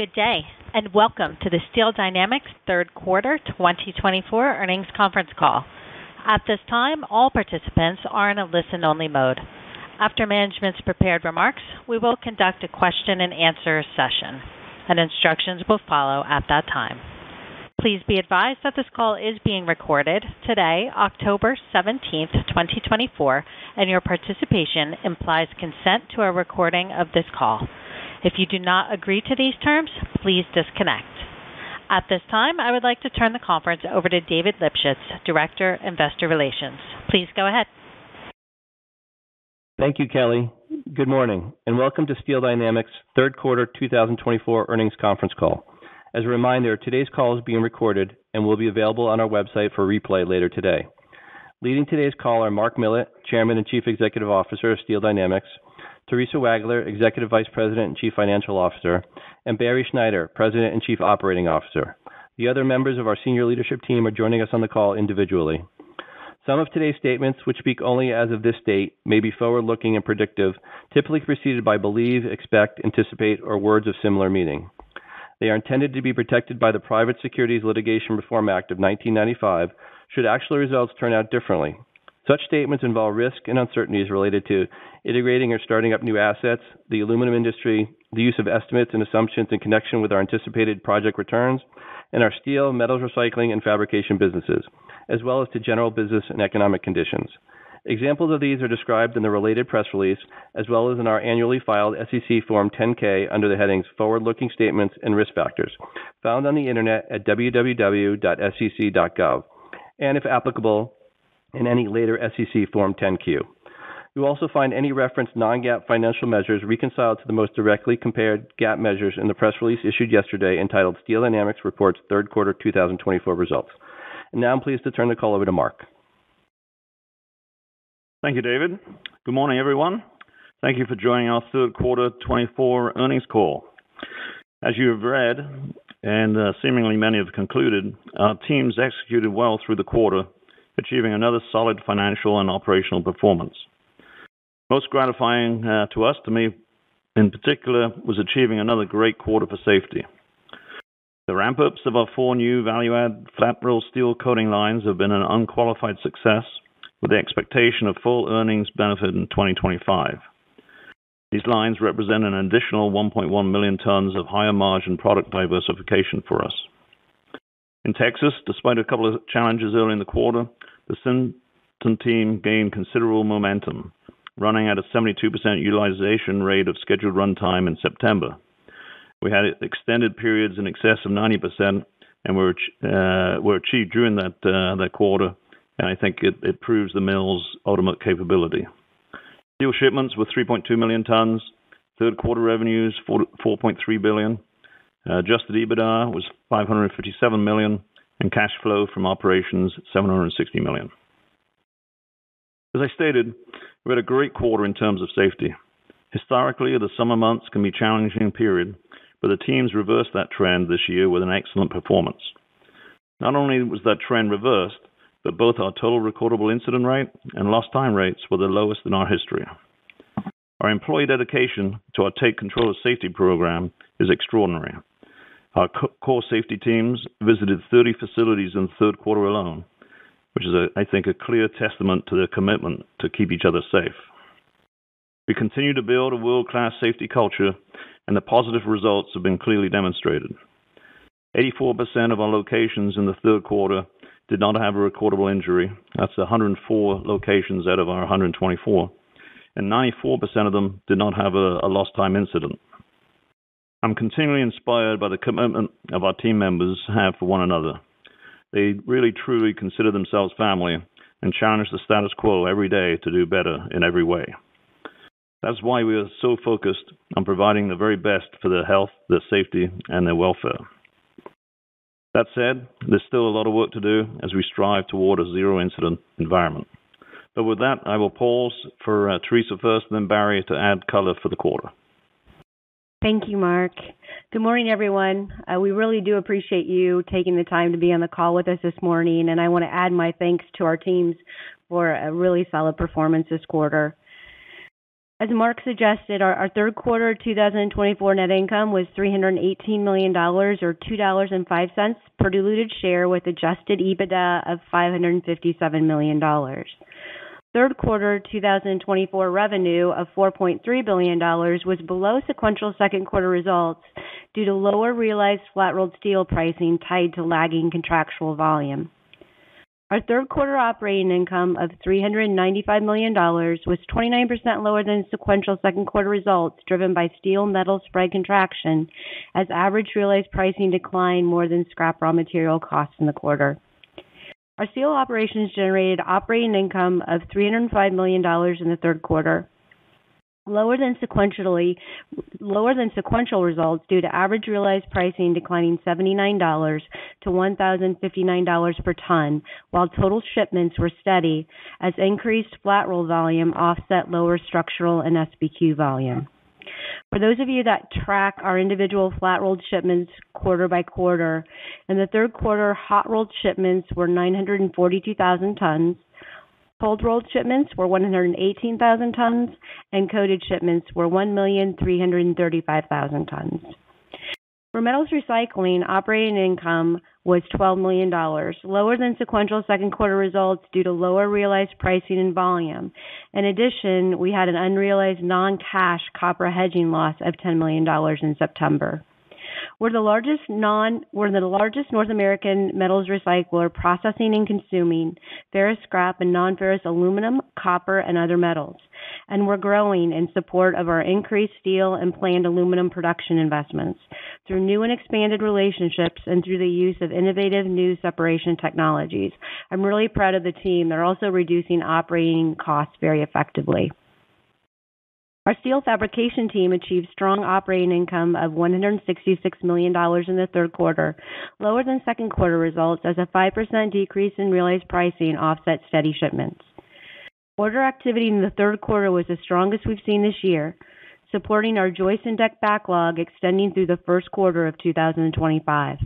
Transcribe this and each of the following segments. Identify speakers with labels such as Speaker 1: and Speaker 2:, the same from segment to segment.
Speaker 1: Good day, and welcome to the Steel Dynamics third quarter 2024 earnings conference call. At this time, all participants are in a listen-only mode. After management's prepared remarks, we will conduct a question-and-answer session, and instructions will follow at that time. Please be advised that this call is being recorded today, October 17th, 2024, and your participation implies consent to a recording of this call. If you do not agree to these terms, please disconnect. At this time, I would like to turn the conference over to David Lipschitz, Director, Investor Relations. Please go ahead.
Speaker 2: Thank you, Kelly. Good morning, and welcome to Steel Dynamics third quarter 2024 earnings conference call. As a reminder, today's call is being recorded and will be available on our website for replay later today. Leading today's call are Mark Millett, Chairman and Chief Executive Officer of Steel Dynamics, Theresa Wagler, Executive Vice President and Chief Financial Officer, and Barry Schneider, President and Chief Operating Officer. The other members of our senior leadership team are joining us on the call individually. Some of today's statements, which speak only as of this date, may be forward-looking and predictive, typically preceded by believe, expect, anticipate, or words of similar meaning. They are intended to be protected by the Private Securities Litigation Reform Act of 1995 should actual results turn out differently. Such statements involve risk and uncertainties related to integrating or starting up new assets, the aluminum industry, the use of estimates and assumptions in connection with our anticipated project returns, and our steel, metals recycling, and fabrication businesses, as well as to general business and economic conditions. Examples of these are described in the related press release, as well as in our annually filed SEC Form 10-K under the headings Forward-Looking Statements and Risk Factors, found on the internet at www.sec.gov, and, if applicable, in any later SEC Form 10-Q. You will also find any referenced non-GAAP financial measures reconciled to the most directly compared GAAP measures in the press release issued yesterday entitled Steel Dynamics Reports Third Quarter 2024 Results. And now I'm pleased to turn the call over to Mark.
Speaker 3: Thank you, David. Good morning, everyone. Thank you for joining our third quarter 2024 earnings call. As you have read, and uh, seemingly many have concluded, our teams executed well through the quarter, achieving another solid financial and operational performance. Most gratifying uh, to us, to me in particular, was achieving another great quarter for safety. The ramp-ups of our four new value-add flat-roll steel coating lines have been an unqualified success, with the expectation of full earnings benefit in 2025. These lines represent an additional 1.1 million tons of higher-margin product diversification for us. In Texas, despite a couple of challenges early in the quarter, the Sinton team gained considerable momentum, running at a 72% utilization rate of scheduled runtime in September. We had extended periods in excess of 90%, and were achieved during that uh, that quarter, and I think it it proves the mill's ultimate capability. Steel shipments were 3.2 million tons, third quarter revenues $4.3 billion, adjusted EBITDA was $557 million, and cash flow from operations 760 million. As I stated, we had a great quarter in terms of safety. Historically, the summer months can be a challenging period, but the teams reversed that trend this year with an excellent performance. Not only was that trend reversed, but both our total recordable incident rate and lost time rates were the lowest in our history. Our employee dedication to our Take Control of Safety program is extraordinary. Our core safety teams visited 30 facilities in the third quarter alone, which is, I think, a clear testament to their commitment to keep each other safe. We continue to build a world-class safety culture, and the positive results have been clearly demonstrated. 84% of our locations in the third quarter did not have a recordable injury. That's 104 locations out of our 124, and 94% of them did not have a lost time incident. I'm continually inspired by the commitment of our team members have for one another. They really, truly consider themselves family and challenge the status quo every day to do better in every way. That's why we are so focused on providing the very best for their health, their safety, and their welfare. That said, there's still a lot of work to do as we strive toward a zero-incident environment. But with that, I will pause for uh, Theresa first, then Barry to add color for the quarter.
Speaker 4: Thank you, Mark. Good morning, everyone. Uh, We really do appreciate you taking the time to be on the call with us this morning, and I want to add my thanks to our teams for a really solid performance this quarter. As Mark suggested, our third quarter 2024 net income was $318 million, or $2.05 per diluted share, with adjusted EBITDA of $557 million. Third quarter 2024 revenue of $4.3 billion was below sequential second quarter results due to lower realized flat-rolled steel pricing tied to lagging contractual volume. Our third quarter operating income of $395 million was 29% lower than sequential second quarter results, driven by steel metal spread contraction, as average realized pricing declined more than scrap raw material costs in the quarter. Our steel operations generated operating income of $305 million in the third quarter, lower than sequentially lower than sequential results due to average realized pricing declining $79 to $1,059 per ton, while total shipments were steady as increased flat roll volume offset lower structural and SBQ volume. For those of you that track our individual flat-rolled shipments quarter by quarter, in the third quarter, hot-rolled shipments were 942,000 tons, cold-rolled shipments were 118,000 tons, and coated shipments were 1,335,000 tons. For metals recycling, operating income was $12 million, lower than sequential second quarter results due to lower realized pricing and volume. In addition, we had an unrealized non-cash copper hedging loss of $10 million in September. We're the largest non we're the largest North American metals recycler processing and consuming ferrous scrap and non-ferrous aluminum, copper, and other metals, and we're growing in support of our increased steel and planned aluminum production investments through new and expanded relationships and through the use of innovative new separation technologies. I'm really proud of the team. They're also reducing operating costs very effectively. Our steel fabrication team achieved strong operating income of $166 million in the third quarter, lower than second quarter results as a 5% decrease in realized pricing offset steady shipments. Order activity in the third quarter was the strongest we've seen this year, supporting our joist and deck backlog extending through the first quarter of 2025.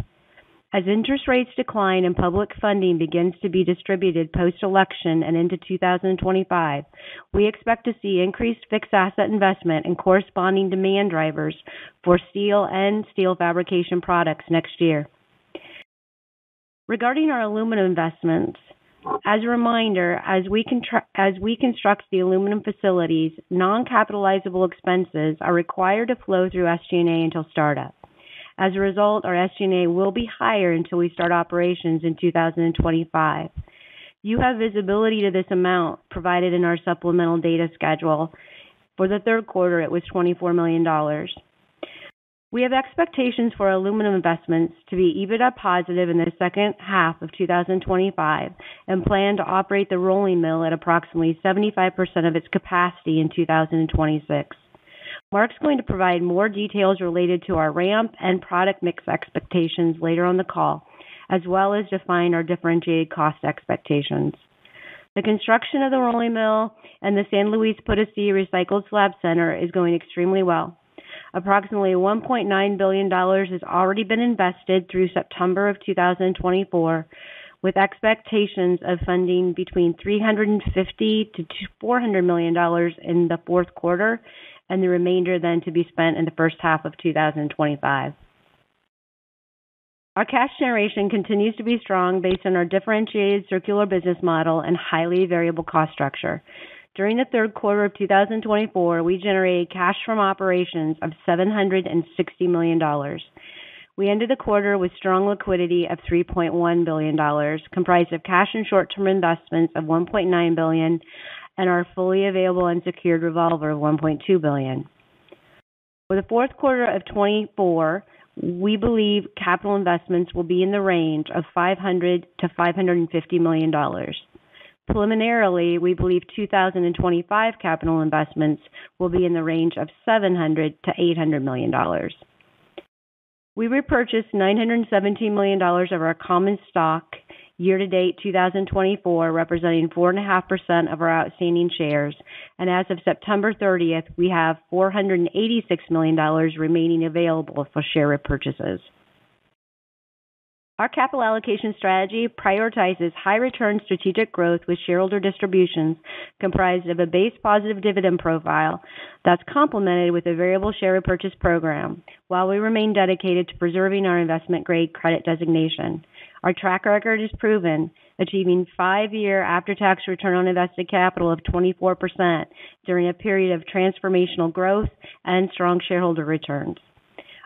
Speaker 4: As interest rates decline and public funding begins to be distributed post-election and into 2025, we expect to see increased fixed asset investment and corresponding demand drivers for steel and steel fabrication products next year. Regarding our aluminum investments, as a reminder, as we contra as we construct the aluminum facilities, non-capitalizable expenses are required to flow through SG&A until startup. As a result, our SG&A will be higher until we start operations in 2025. You have visibility to this amount provided in our supplemental data schedule. For the third quarter, it was $24 million. We have expectations for aluminum investments to be EBITDA positive in the second half of 2025 and plan to operate the rolling mill at approximately 75% of its capacity in 2026. Mark's going to provide more details related to our ramp and product mix expectations later on the call, as well as define our differentiated cost expectations. The construction of the rolling mill and the San Luis Potosí Recycled Slab Center is going extremely well. Approximately $1.9 billion has already been invested through September of 2024, with expectations of funding between 350 to $400 million in the fourth quarter and the remainder then to be spent in the first half of 2025. Our cash generation continues to be strong based on our differentiated circular business model and highly variable cost structure. During the third quarter of 2024, we generated cash from operations of $760 million. We ended the quarter with strong liquidity of $3.1 billion, comprised of cash and short-term investments of $1.9 billion, and our fully available unsecured revolver of 1.2 billion. For the fourth quarter of 2024, we believe capital investments will be in the range of $500-$550 million. Preliminarily, we believe 2025 capital investments will be in the range of $700-$800 million. We repurchased $917 million of our common stock year-to-date 2024, representing 4.5% of our outstanding shares, and as of September 30th, we have $486 million remaining available for share repurchases. Our capital allocation strategy prioritizes high return strategic growth with shareholder distributions comprised of a base positive dividend profile that's complemented with a variable share repurchase program while we remain dedicated to preserving our investment grade credit designation. Our track record is proven, achieving five-year after-tax return on invested capital of 24% during a period of transformational growth and strong shareholder returns.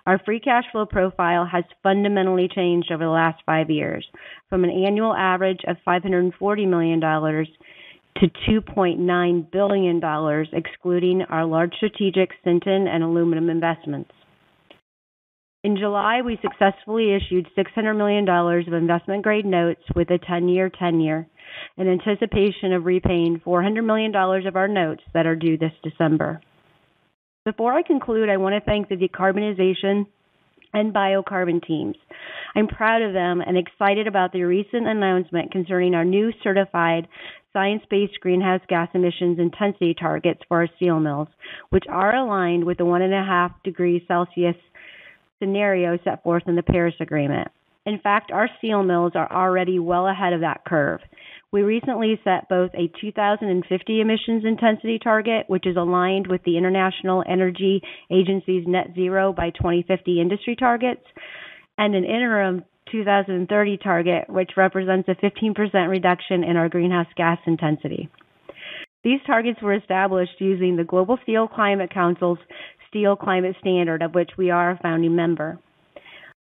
Speaker 4: Our free cash flow profile has fundamentally changed over the last five years, from an annual average of $540 million to $2.9 billion, excluding our large strategic Sinton and aluminum investments. In July, we successfully issued $600 million of investment-grade notes with a 10-year tenure in anticipation of repaying $400 million of our notes that are due this December. Before I conclude, I want to thank the decarbonization and biocarbon teams. I'm proud of them and excited about the recent announcement concerning our new certified science-based greenhouse gas emissions intensity targets for our steel mills, which are aligned with the 1.5 degrees Celsius scenario set forth in the Paris Agreement. In fact, our steel mills are already well ahead of that curve. We recently set both a 2050 emissions intensity target, which is aligned with the International Energy Agency's net zero by 2050 industry targets, and an interim 2030 target, which represents a 15% reduction in our greenhouse gas intensity. These targets were established using the Global Steel Climate Council's Steel Climate Standard, of which we are a founding member.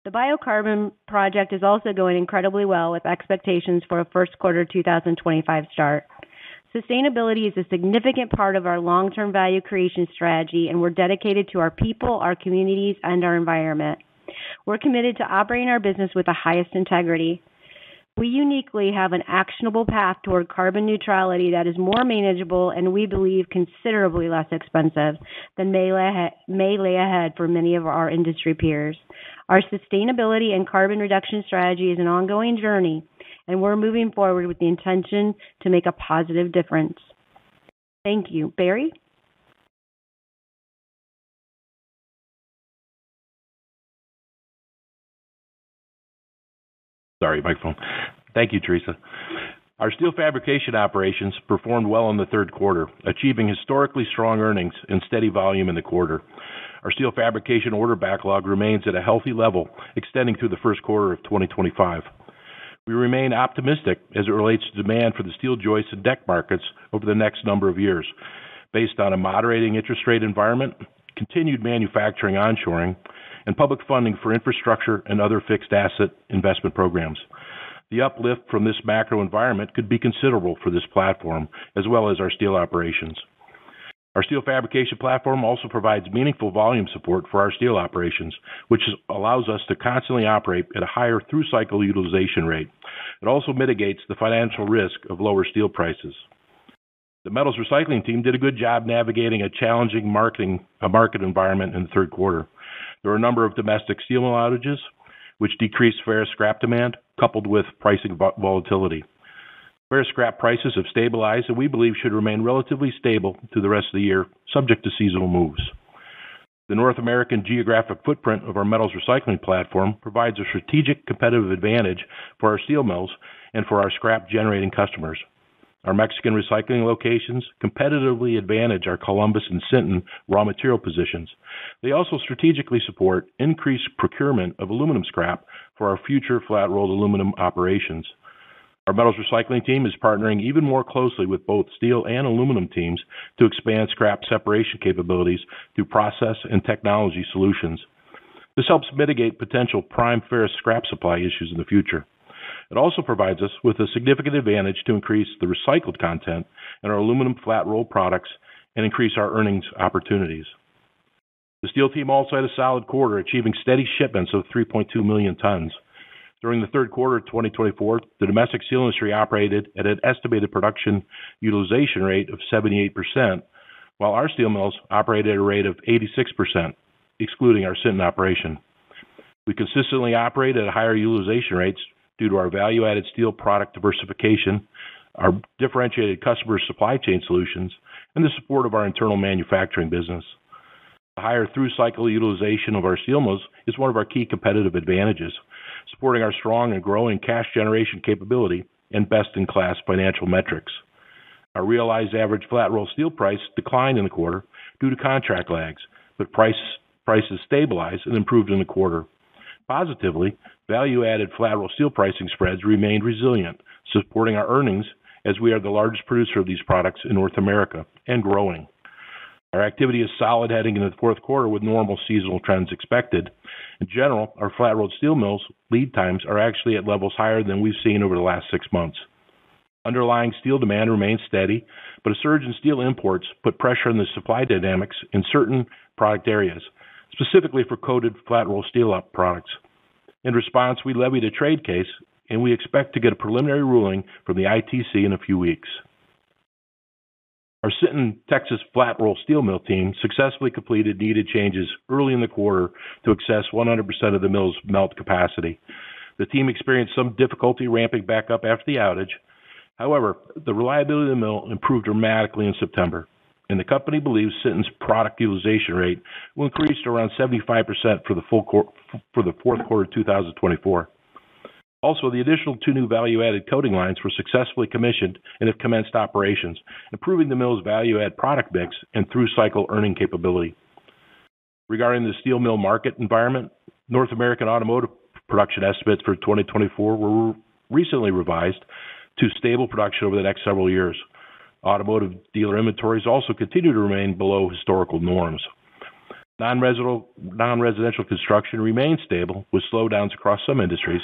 Speaker 4: The biocarbon project is also going incredibly well with expectations for a first quarter 2025 start. Sustainability is a significant part of our long-term value creation strategy, and we're dedicated to our people, our communities, and our environment. We're committed to operating our business with the highest integrity. We uniquely have an actionable path toward carbon neutrality that is more manageable and we believe considerably less expensive than may lay ahead for many of our industry peers. Our sustainability and carbon reduction strategy is an ongoing journey, and we're moving forward with the intention to make a positive difference. Thank you. Barry?
Speaker 5: Sorry, microphone. Thank you, Theresa. Our steel fabrication operations performed well in the third quarter, achieving historically strong earnings and steady volume in the quarter. Our steel fabrication order backlog remains at a healthy level, extending through the first quarter of 2025. We remain optimistic as it relates to demand for the steel joist and deck markets over the next number of years, based on a moderating interest rate environment, continued manufacturing onshoring, and public funding for infrastructure and other fixed asset investment programs. The uplift from this macro environment could be considerable for this platform, as well as our steel operations. Our steel fabrication platform also provides meaningful volume support for our steel operations, which allows us to constantly operate at a higher through-cycle utilization rate. It also mitigates the financial risk of lower steel prices. The metals recycling team did a good job navigating a challenging marketing market environment in the third quarter. There were a number of domestic steel mill outages, which decreased ferrous scrap demand, coupled with pricing volatility. Ferrous scrap prices have stabilized, and we believe should remain relatively stable through the rest of the year, subject to seasonal moves. The North American geographic footprint of our metals recycling platform provides a strategic competitive advantage for our steel mills and for our scrap-generating customers. Our Mexican recycling locations competitively advantage our Columbus and Sinton raw material positions. They also strategically support increased procurement of aluminum scrap for our future flat-rolled aluminum operations. Our metals recycling team is partnering even more closely with both steel and aluminum teams to expand scrap separation capabilities through process and technology solutions. This helps mitigate potential prime ferrous scrap supply issues in the future. It also provides us with a significant advantage to increase the recycled content in our aluminum flat roll products and increase our earnings opportunities. The steel team also had a solid quarter, achieving steady shipments of 3.2 million tons. During the third quarter of 2024, the domestic steel industry operated at an estimated production utilization rate of 78%, while our steel mills operated at a rate of 86%, excluding our Sinton operation. We consistently operate at higher utilization rates due to our value-added steel product diversification, our differentiated customer supply chain solutions, and the support of our internal manufacturing business. The higher through-cycle utilization of our steel mills is one of our key competitive advantages. supporting our strong and growing cash generation capability and best-in-class financial metrics. Our realized average flat-rolled steel price declined in the quarter due to contract lags, but prices stabilized and improved in the quarter. Positively, value-added flat-rolled steel pricing spreads remained resilient, supporting our earnings as we are the largest producer of these products in North America and growing. Our activity is solid heading into the fourth quarter with normal seasonal trends expected. In general, our flat-rolled steel mills' lead times are actually at levels higher than we've seen over the last six months. Underlying steel demand remains steady, but a surge in steel imports put pressure on the supply dynamics in certain product areas, specifically for coated flat-rolled steel up products. In response, we levied a trade case, and we expect to get a preliminary ruling from the ITC in a few weeks. Our Sinton, Texas flat roll steel mill team successfully completed needed changes early in the quarter to access 100% of the mill's melt capacity. The team experienced some difficulty ramping back up after the outage. However, the reliability of the mill improved dramatically in September, and the company believes Sinton's product utilization rate will increase to around 75% for the full for the fourth quarter of 2024. Also, the additional two new value-added coating lines were successfully commissioned and have commenced operations, improving the mill's value-add product mix and through-cycle earning capability. Regarding the steel mill market environment, North American automotive production estimates for 2024 were recently revised to stable production over the next several years. Automotive dealer inventories also continue to remain below historical norms. Non-residential construction remains stable with slowdowns across some industries.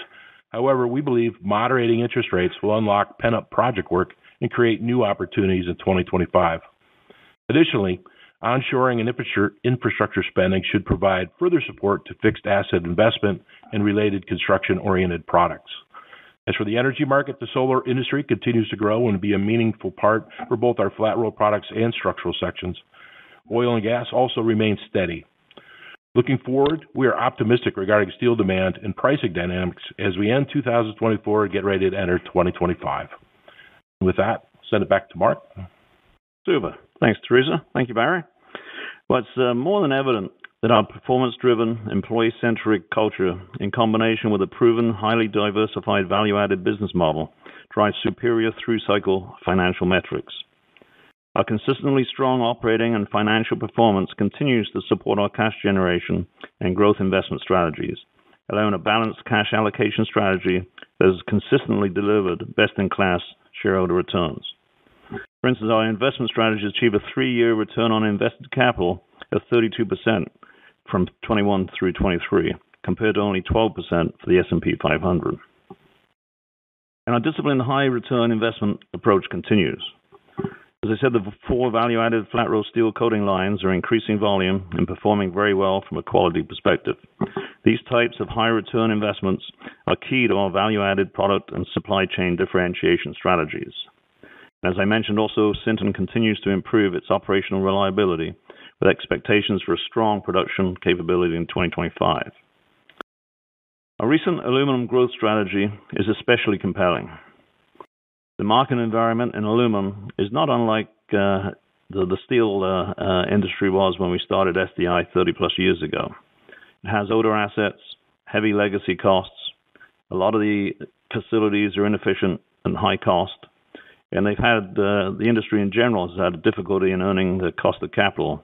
Speaker 5: However, we believe moderating interest rates will unlock pent-up project work and create new opportunities in 2025. Additionally, onshoring and infrastructure spending should provide further support to fixed asset investment and related construction-oriented products. As for the energy market, the solar industry continues to grow and be a meaningful part for both our flat-rolled products and structural sections. Oil and gas also remain steady. Looking forward, we are optimistic regarding steel demand and pricing dynamics as we end 2024 and get ready to enter 2025. With that, send it back to Mark.
Speaker 3: Super. Thanks, Theresa. Thank you, Barry. Well, it's uh, more than evident that our performance-driven, employee-centric culture, in combination with a proven, highly diversified value-added business model, drives superior through-cycle financial metrics. Our consistently strong operating and financial performance continues to support our cash generation and growth investment strategies, allowing a balanced cash allocation strategy that has consistently delivered best-in-class shareholder returns. For instance, our investment strategy achieved a three-year return on invested capital of 32% from 2021 through 2023, compared to only 12% for the S&P 500. And our disciplined high-return investment approach continues. As I said, the four value-added flat-rolled steel coating lines are increasing volume and performing very well from a quality perspective. These types of high-return investments are key to our value-added product and supply chain differentiation strategies. As I mentioned, also, Sinton continues to improve its operational reliability with expectations for a strong production capability in 2025. Our recent aluminum growth strategy is especially compelling. The market environment in aluminum is not unlike uh, the steel uh, uh, industry was when we started SDI 30-plus years ago. It has older assets, heavy legacy costs. A lot of the facilities are inefficient and high cost, and they've had uh the industry in general has had difficulty in earning the cost of capital,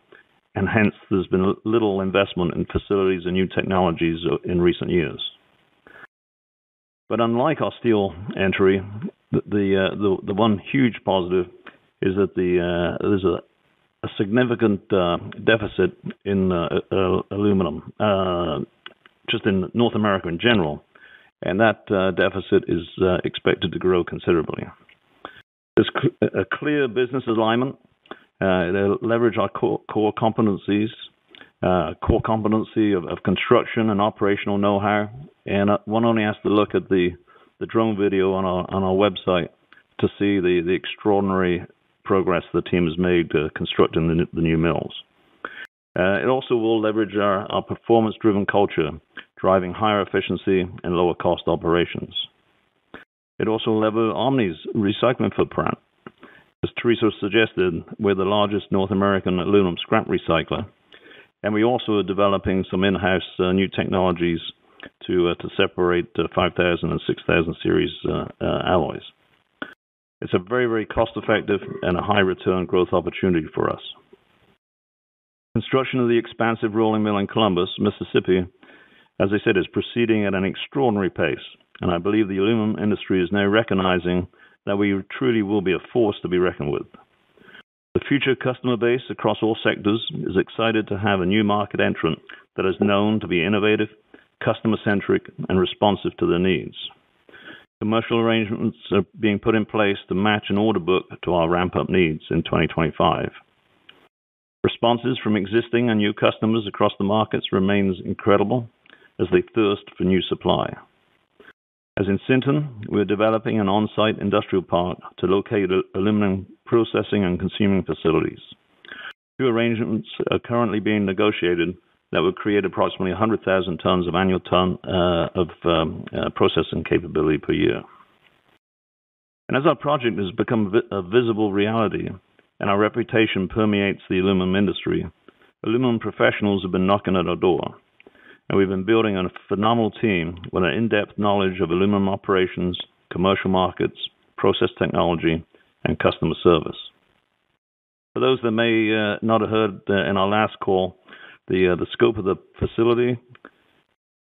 Speaker 3: and hence there's been little investment in facilities and new technologies uh, in recent years. But unlike our steel entry, the the uh, one huge positive is that the uh, there's a significant deficit in aluminum, just in North America in general, and that deficit is expected to grow considerably. There's a clear business alignment. Uh, they leverage our core core competencies, uh, core competency of of, construction and operational know-how, and uh, one only has to look at the the drone video on our on our website to see the the extraordinary progress the team has made constructing the new mills. Uh, It also will leverage our our performance-driven culture, driving higher efficiency and lower-cost operations. It also leverages Omni's recycling footprint. As Theresa suggested, we're the largest North American aluminum scrap recycler, and we also are developing some in-house uh, new technologies to uh, separate 5000 and 6000 series uh, alloys. It's a very, very cost-effective and a high-return growth opportunity for us. Construction of the expansive rolling mill in Columbus, Mississippi, as I said, is proceeding at an extraordinary pace, and I believe the aluminum industry is now recognizing that we truly will be a force to be reckoned with. The future customer base across all sectors is excited to have a new market entrant that is known to be innovative, customer-centric, and responsive to their needs. Commercial arrangements are being put in place to match an order book to our ramp-up needs in 2025. Responses from existing and new customers across the markets remain incredible as they thirst for new supply. As in Sinton, we're developing an on-site industrial park to locate aluminum processing and consuming facilities. Two arrangements are currently being negotiated that would create approximately 100,000 tons of annual ton uh, of um, uh, processing capability per year. And as our project has become a visible reality and our reputation permeates the aluminum industry, aluminum professionals have been knocking at our door, and we've been building on a phenomenal team with an in-depth knowledge of aluminum operations, commercial markets, process technology, and customer service. For those that may uh, not have heard uh, in our last call, uh, the scope of the facility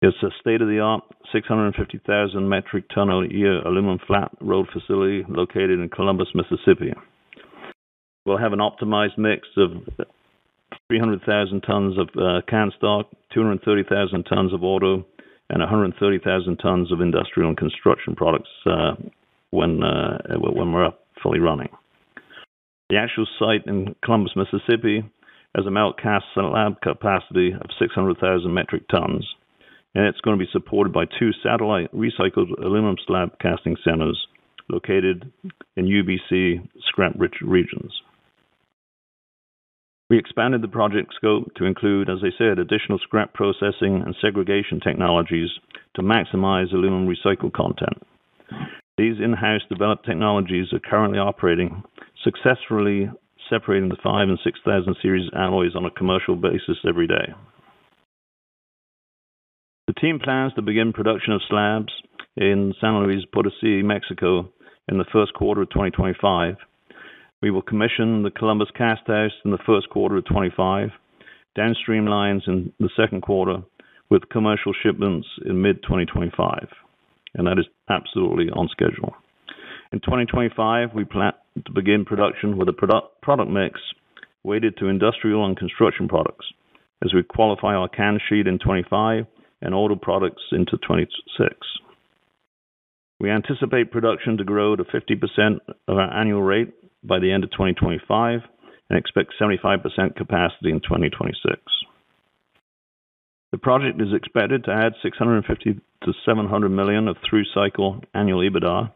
Speaker 3: is a state-of-the-art 650,000 metric ton a year aluminum flat roll facility located in Columbus, Mississippi. We'll have an optimized mix of 300,000 tons of uh, can stock, 230,000 tons of auto, and 130,000 tons of industrial and construction products uh, when uh, when we're up fully running. The actual site in Columbus, Mississippi, has a melt cast slab capacity of 600,000 metric tons, and it's going to be supported by two satellite recycled aluminum slab casting centers located in UBC scrap-rich regions. We expanded the project scope to include, as I said, additional scrap processing and segregation technologies to maximize aluminum recycled content. These in-house developed technologies are currently operating, successfully separating the 5000 and 6000 series alloys on a commercial basis every day. The team plans to begin production of slabs in San Luis Potosí, Mexico, in the first quarter of 2025. We will commission the Columbus Cast House in the first quarter of 2025, downstream lines in the second quarter, with commercial shipments in mid-2025, and that is absolutely on schedule. In 2025, we plan to begin production with a product product mix weighted to industrial and construction products as we qualify our can sheet in 2025 and auto products into 2026. We anticipate production to grow to 50% of our annual rate by the end of 2025 and expect 75% capacity in 2026. The project is expected to add $650 million-$700 million of through-cycle annual EBITDA,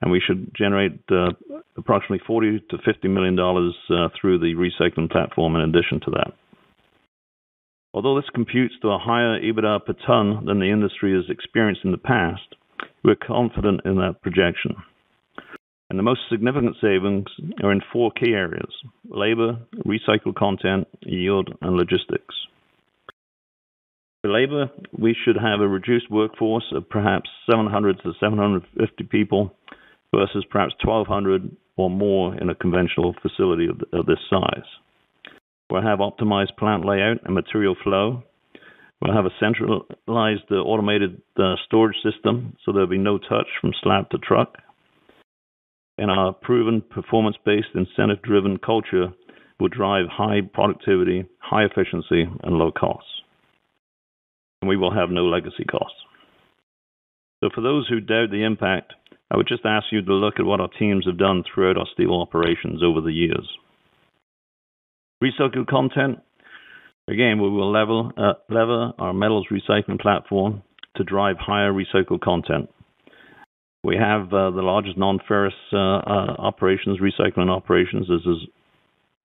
Speaker 3: and we should generate uh, approximately $40 million-$50 million uh, through the recycling platform in addition to that. Although this computes to a higher EBITDA per ton than the industry has experienced in the past, we're confident in that projection. And the most significant savings are in four key areas: labor, recycled content, yield, and logistics. For labor, we should have a reduced workforce of perhaps 700 to 750 people versus perhaps 1,200 or more in a conventional facility of this size. We'll have optimized plant layout and material flow. We'll have a centralized uh, automated uh, storage system so there'll be no touch from slab to truck. And our proven performance-based incentive-driven culture will drive high productivity, high efficiency, and low costs. And we will have no legacy costs. So for those who doubt the impact, I would just ask you to look at what our teams have done throughout our steel operations over the years. Recycled content, again, we will uh, lever our metals recycling platform to drive higher recycled content. We have uh, the largest non-ferrous uh, uh, operations, recycling operations, as has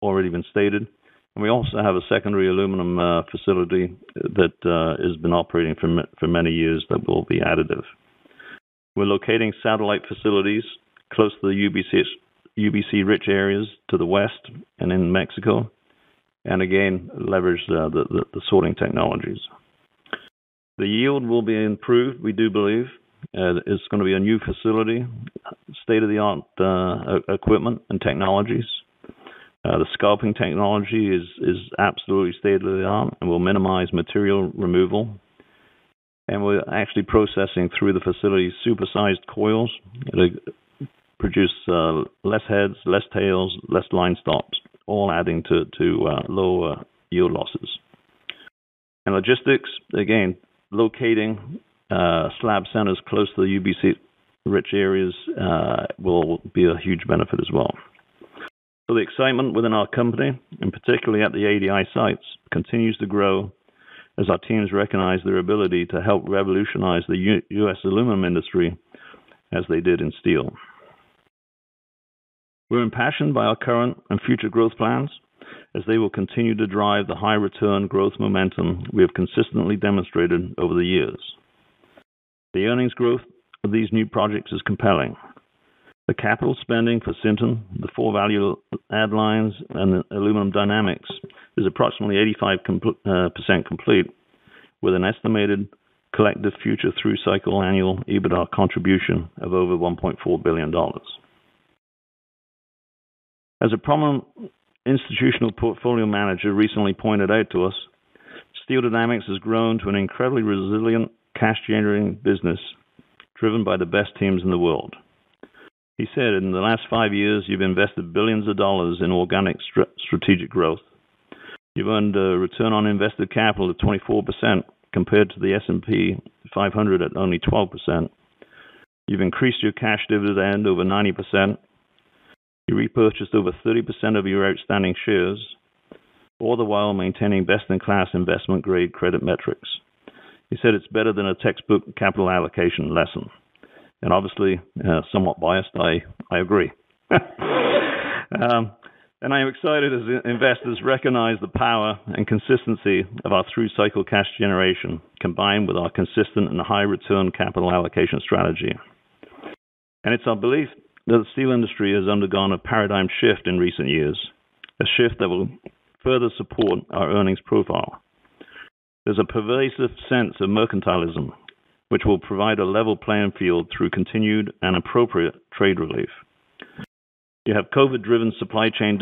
Speaker 3: already been stated. And we also have a secondary aluminum facility that has been operating for many years that will be additive. We're locating satellite facilities close to the UBC UBC rich areas to the west and in Mexico, and again, leverage the the sorting technologies. The yield will be improved, we do believe. Uh, it's gonna be a new facility, state-of-the-art uh, equipment and technologies. Uh, the scalping technology is is absolutely state-of-the-art and will minimize material removal. And we're actually processing through the facility super-sized coils that produce less heads, less tails, less line stops, all adding to lower yield losses. And logistics, again, locating Uh, slab centers close to the UBC-rich areas uh, will be a huge benefit as well. So the excitement within our company, and particularly at the ADI sites, continues to grow as our teams recognize their ability to help revolutionize the U.S. aluminum industry as they did in steel. We're impassioned by our current and future growth plans as they will continue to drive the high return growth momentum we have consistently demonstrated over the years. The earnings growth of these new projects is compelling. The capital spending for Sinton, the four value add lines, and the Aluminum Dynamics is approximately 85% uh, complete, with an estimated collective future through cycle annual EBITDA contribution of over $1.4 billion. As a prominent institutional portfolio manager recently pointed out to us, Steel Dynamics has grown to an incredibly resilient cash-generating business driven by the best teams in the world. He said, "In the last five years, you've invested billions of dollars in organic strategic growth. You've earned a return on invested capital of 24% compared to the S&P 500 at only 12%. You've increased your cash dividend over 90%. You repurchased over 30% of your outstanding shares, all the while maintaining best-in-class investment-grade credit metrics." He said, "It's better than a textbook capital allocation lesson." And obviously, somewhat biased, I agree. Um, and I am excited as investors recognize the power and consistency of our through cycle cash generation, combined with our consistent and high return capital allocation strategy. And it's our belief that the steel industry has undergone a paradigm shift in recent years, a shift that will further support our earnings profile. There's a pervasive sense of mercantilism, which will provide a level playing field through continued and appropriate trade relief. You have COVID-driven supply chain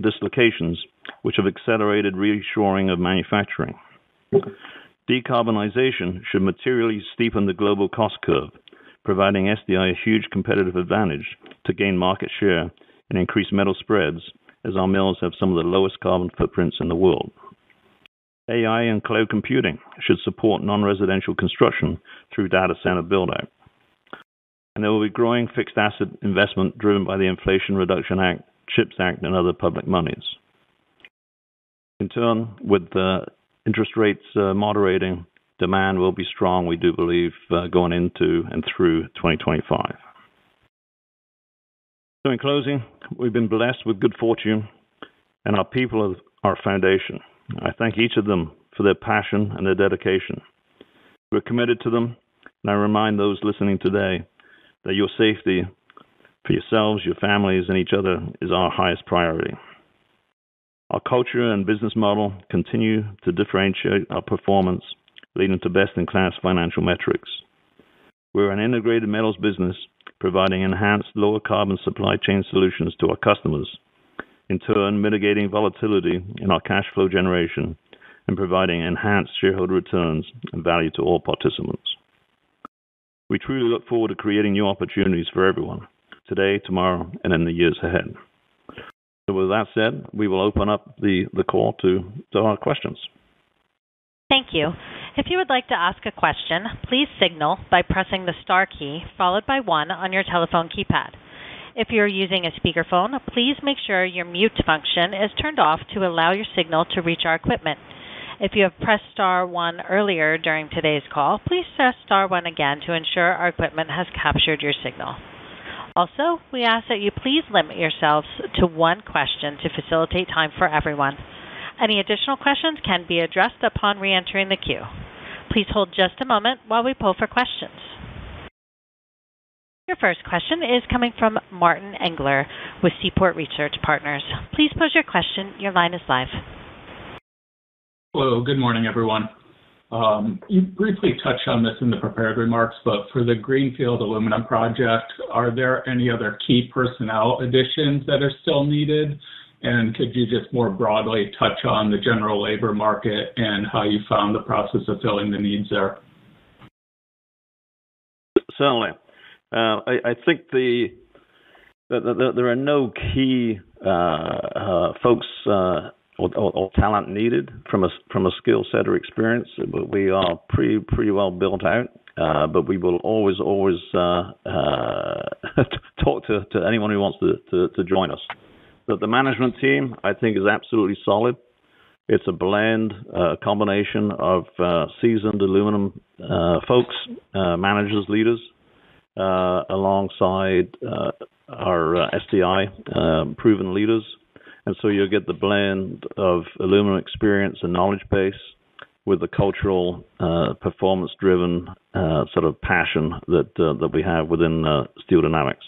Speaker 3: dislocations, which have accelerated reshoring of manufacturing. Decarbonization should materially steepen the global cost curve, providing SDI a huge competitive advantage to gain market share and increase metal spreads as our mills have some of the lowest carbon footprints in the world. AI and cloud computing should support non-residential construction through data center build-out. And there will be growing fixed asset investment driven by the Inflation Reduction Act, CHIPS Act, and other public monies. In turn, with the interest rates uh, moderating, demand will be strong, we do believe, uh, going into and through 2025. In closing, we've been blessed with good fortune, and our people are our foundation. I thank each of them for their passion and their dedication. We're committed to them, and I remind those listening today that your safety for yourselves, your families, and each other is our highest priority. Our culture and business model continue to differentiate our performance, leading to best-in-class financial metrics. We're an integrated metals business providing enhanced lower carbon supply chain solutions to our customers, in turn mitigating volatility in our cash flow generation and providing enhanced shareholder returns and value to all participants. We truly look forward to creating new opportunities for everyone today, tomorrow, and in the years ahead. So with that said, we will open up the call to our questions.
Speaker 1: Thank you. If you would like to ask a question, please signal by pressing the star key followed by one on your telephone keypad. If you're using a speakerphone, please make sure your mute function is turned off to allow your signal to reach our equipment. If you have pressed star one earlier during today's call, please press star one again to ensure our equipment has captured your signal. Also, we ask that you please limit yourselves to one question to facilitate time for everyone. Any additional questions can be addressed upon reentering the queue. Please hold just a moment while we poll for questions. Your first question is coming from Martin Englert with Seaport Research Partners. Please pose your question. Your line is live.
Speaker 6: Hello. Good morning, everyone. Um, you briefly touched on this in the prepared remarks, but for the Greenfield aluminum project, are there any other key personnel additions that are still needed? And could you just more broadly touch on the general labor market and how you found the process of filling the needs there?
Speaker 3: Certainly. I I, think the the, there are no key uh, uh, folks or talent needed from a from a skill set or experience. But we are pretty pretty well built out, but we will always always talk to to anyone who wants to to, to join us. But the management team, I think, is absolutely solid. It's a blend, a combination of uh, seasoned aluminum uh, folks, managers, leaders, Uh, alongside uh, our uh, SDI proven leaders. And so you'll get the blend of aluminum experience and knowledge base with the cultural, performance-driven sort of passion that that we have within Steel Dynamics.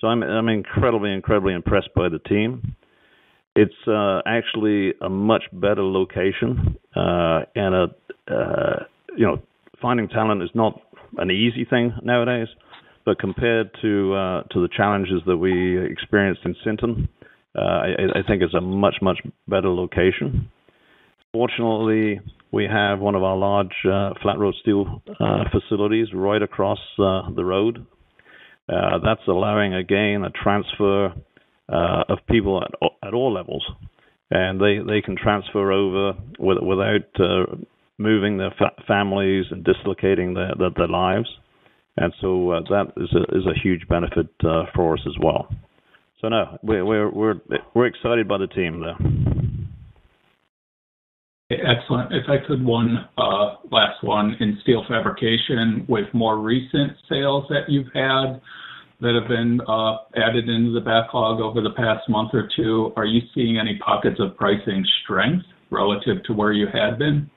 Speaker 3: So I'm I'm incredibly incredibly impressed by the team. It's actually a much better location. And, a you know, finding talent is not an easy thing nowadays, but compared to uh, to the challenges that we experienced in Sinton, uh, I I, think it's a much much better location. Fortunately, we have one of our large uh, flat rolled steel uh, facilities right across the road. That's allowing, again, a transfer of people at at all levels. And they they can transfer over without moving their families and dislocating their their lives. Uh, that is a huge benefit uh, for us as well. So no, we're excited by the team there.
Speaker 6: Excellent. If I could, one uh, last one. In steel fabrication, with more recent sales that you've had that have been added into the backlog over the past month or two, are you seeing any pockets of pricing strength relative to where you had been?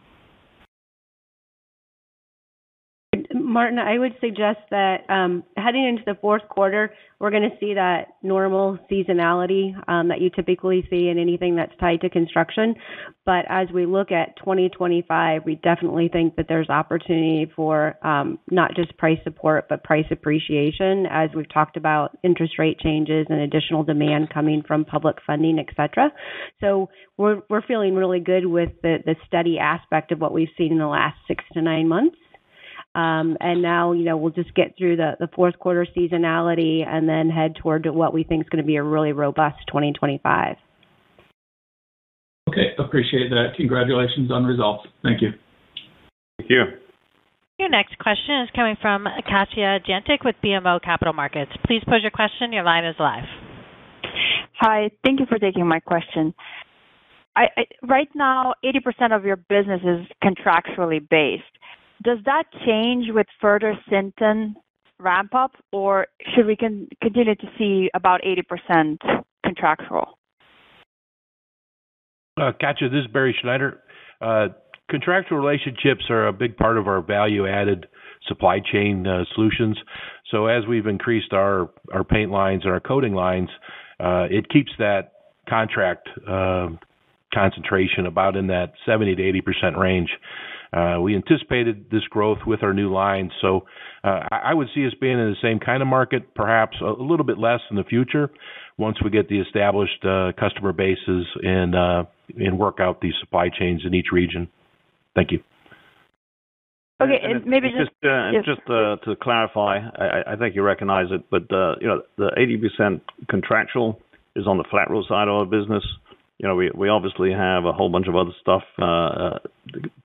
Speaker 4: Martin, I would suggest that, um, heading into the fourth quarter, we're gonna see that normal seasonality, um, that you typically see in anything that's tied to construction. But as we look at 2025, we definitely think that there's opportunity for, um, not just price support, but price appreciation, as we've talked about interest rate changes and additional demand coming from public funding, et cetera. So we're we're feeling really good with the, the steady aspect of what we've seen in the last six to nine months. Um, now, you know, we'll just get through the fourth quarter seasonality and then head toward what we think is gonna be a really robust 2025.
Speaker 6: Okay. Appreciate that. Congratulations on the results. Thank you.
Speaker 3: Thank you.
Speaker 1: Your next question is coming from Katja Jancic with BMO Capital Markets. Please pose your question. Your line is live.
Speaker 7: Hi. Thank you for taking my question. Right now, 80% of your business is contractually based. Does that change with further Sinton ramp up, or should we continue to see about 80% contractual?
Speaker 5: Uh, Katja, this is Barry Schneider. Uh, contractual relationships are a big part of our value-added supply chain uh, solutions. So as we've increased our paint lines and our coating lines, it keeps that contract concentration about in that 70%-80% range. Uh, we anticipated this growth with our new lines. So uh, I would see us being in the same kind of market, perhaps a little bit less in the future once we get the established uh, customer bases and work out these supply chains in each region. Thank you.
Speaker 7: Okay. Maybe just.
Speaker 3: Just to clarify, I think you recognize it, but you know, the 80% contractual is on the flat-rolled side of our business. You know, we we obviously have a whole bunch of other stuff, uh, uh,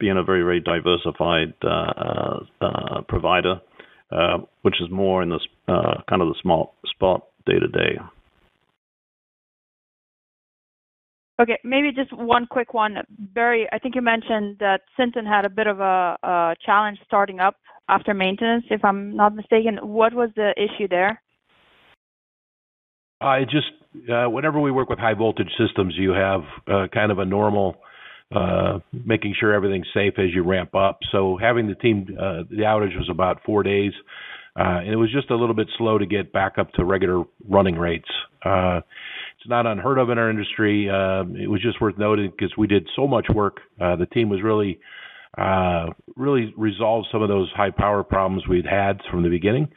Speaker 3: being a very very diversified uh, provider, which is more in this kind of the small spot day-to-day.
Speaker 7: Okay. Maybe just one quick one. Barry, I think you mentioned that Sinton had a bit of a challenge starting up after maintenance, if I'm not mistaken. What was the issue there?
Speaker 5: I just Uh, whenever we work with high voltage systems, you have uh, kind of a normal uh, making sure everything's safe as you ramp up. So having the team, the outage was about four days, and it was just a little bit slow to get back up to regular running rates. It's not unheard of in our industry. Um, it was just worth noting because we did so much work. The team was really really resolved some of those high power problems we'd had from the beginning,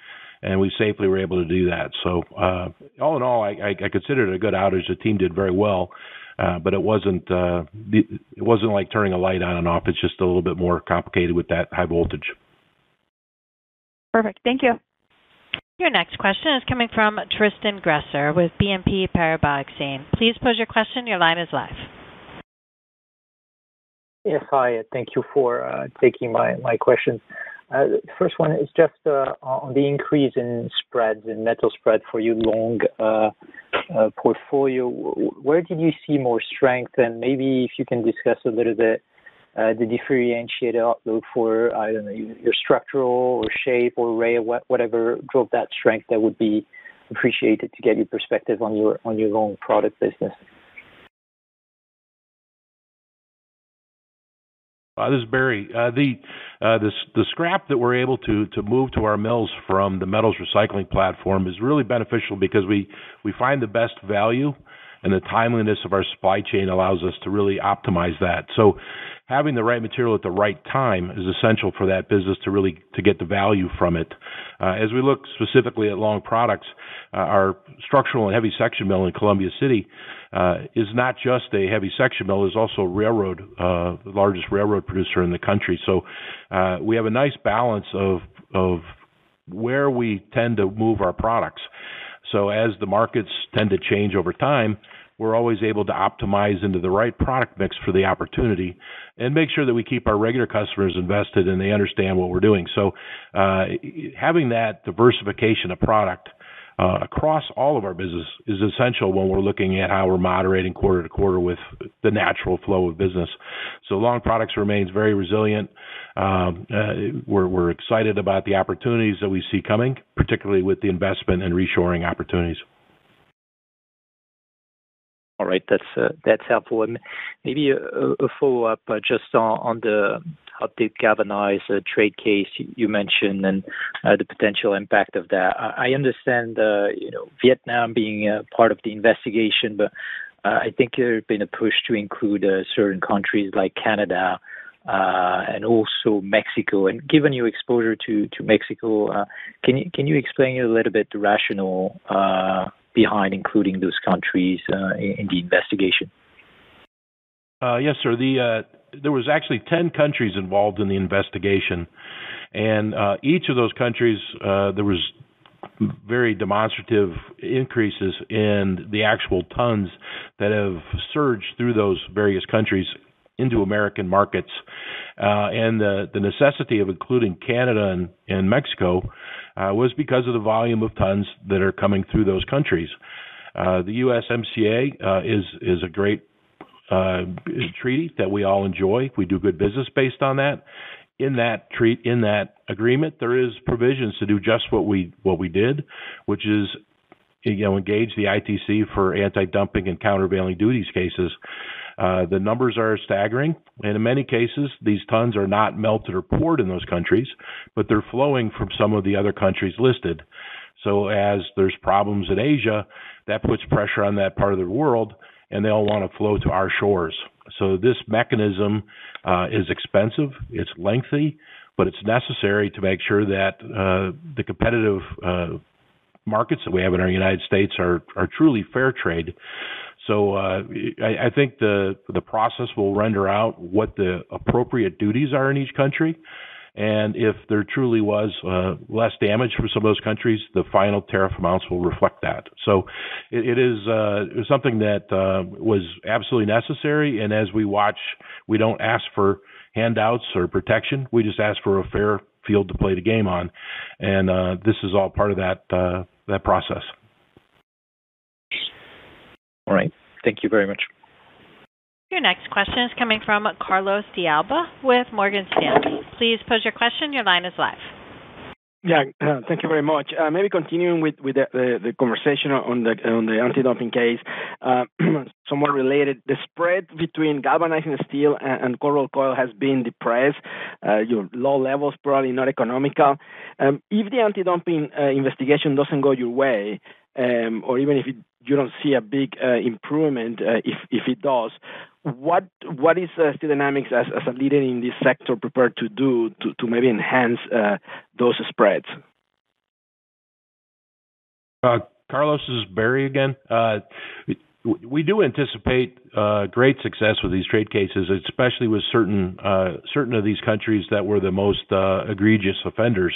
Speaker 5: and we safely were able to do that. So uh, all in all, I consider it a good outage. The team did very well, uh, but it wasn't uh, it wasn't like turning a light on and off. It's just a little bit more complicated with that high voltage.
Speaker 7: Perfect. Thank you.
Speaker 1: Your next question is coming from Tristan Gresser with BNP Paribas Exane. Please pose your question. Your line is live.
Speaker 8: Yes, hi. Thank you for uh, taking my questions. Uh, the first one is just uh, on the increase in spreads, in metal spread for your long uh, portfolio. Where did you see more strength? And maybe if you can discuss a little bit the differentiated outlook for, I don't know, your structural or shape or rail, whatever drove that strength, that would be appreciated to get your perspective on your on your long product business.
Speaker 5: Uh, this is Barry. Uh, uh, the scrap that we're able to to move to our mills from the metals recycling platform is really beneficial because we we find the best value, and the timeliness of our supply chain allows us to really optimize that. So having the right material at the right time is essential for that business to really to get the value from it. Uh, As we look specifically at long products, uh, our structural and heavy section mill in Columbia City uh, is not just a heavy section mill. It's also railroad, uh the largest railroad producer in the country. So we have a nice balance of of where we tend to move our products. So as the markets tend to change over time, we're always able to optimize into the right product mix for the opportunity and make sure that we keep our regular customers invested and they understand what we're doing. So uh, having that diversification of product Uh, across all of our business is essential when we're looking at how we're moderating quarter to quarter with the natural flow of business. So long products remains very resilient. Um, uh, we're we're excited about the opportunities that we see coming, particularly with the investment and reshoring opportunities.
Speaker 8: All right. That's uh, that's helpful. And maybe a follow-up just on the galvanized uh, trade case you mentioned and uh, the potential impact of that. I understand uh, Vietnam being part of the investigation, but I think there's been a push to include certain countries like Canada and also Mexico. And given your exposure to to Mexico, can you can you explain a little bit the rationale behind including those countries in the investigation?
Speaker 5: Yes, sir. There was actually 10 countries involved in the investigation. And uh, each of those countries, uh, there was very demonstrative increases in the actual tons that have surged through those various countries into American markets. Uh, and the the, necessity of including Canada and Mexico uh, was because of the volume of tons that are coming through those countries. The USMCA is is a great Uh, treaty that we all enjoy. We do good business based on that. In that treat in that agreement, there is provisions to do just what we what we did, which is you know engage the ITC for anti-dumping and countervailing duties cases. Uh, the numbers are staggering. And in many cases, these tons are not melted or poured in those countries, but they're flowing from some of the other countries listed. So as there's problems in Asia, that puts pressure on that part of the world, and they all want to flow to our shores. So this mechanism uh, is expensive. It's lengthy, but it's necessary to make sure that uh, the competitive uh, markets that we have in our United States are are truly fair trade. So I think the the process will render out what the appropriate duties are in each country. And if there truly was uh, less damage for some of those countries, the final tariff amounts will reflect that. So it is uh, something that uh, was absolutely necessary. And as we watch, we don't ask for handouts or protection. We just ask for a fair field to play the game on. And this is all part of that that process.
Speaker 8: All right. Thank you very much.
Speaker 1: Your next question is coming from Carlos de Alba with Morgan Stanley. Please pose your question. Your line is live.
Speaker 9: Yeah. Uh, thank you very much. Uh, maybe continuing with the conversation on the anti-dumping case, uh, somewhat related, the spread between galvanizing steel and cold-rolled coil has been depressed. Low levels, probably not economical. Um, if the anti-dumping investigation doesn't go your way, Um, or even if you don't see a big uh, improvement, uh, if if it does, what what is uh, Steel Dynamics as a leader in this sector prepared to do to to maybe enhance those spreads?
Speaker 5: Carlos, this is Barry again. We do anticipate great success with these trade cases, especially with certain certain of these countries that were the most egregious offenders.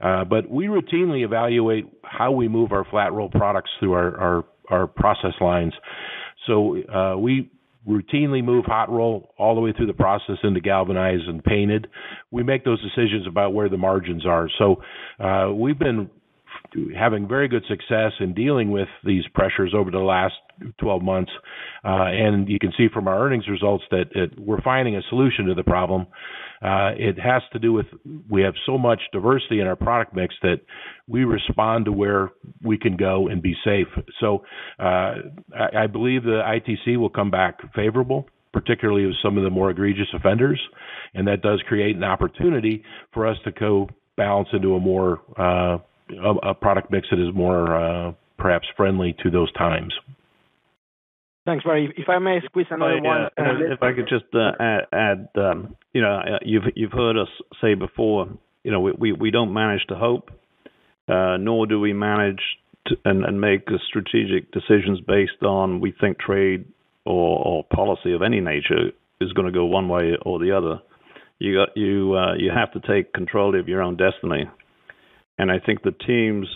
Speaker 5: But we routinely evaluate how we move our flat-roll products through our our, our process lines. So uh, we routinely move hot roll all the way through the process into galvanized and painted. We make those decisions about where the margins are. So uh, we've been having very good success in dealing with these pressures over the last 12 months. Uh, and you can see from our earnings results that we're finding a solution to the problem. Uh, it has to do with we have so much diversity in our product mix that we respond to where we can go and be safe. So uh, I believe the ITC will come back favorable, particularly with some of the more egregious offenders. And that does create an opportunity for us to go balance into a product mix that is more uh, perhaps friendly to those times.
Speaker 9: Thanks, Barry. If I may squeeze another one.
Speaker 3: Uh, uh, if I could just add, um, you know, you've you've heard us say before, you know, we we, we don't manage to hope, nor do we manage to, and make strategic decisions based on we think trade or policy of any nature is going to go one way or the other. You got you you have to take control of your own destiny. And I think the teams,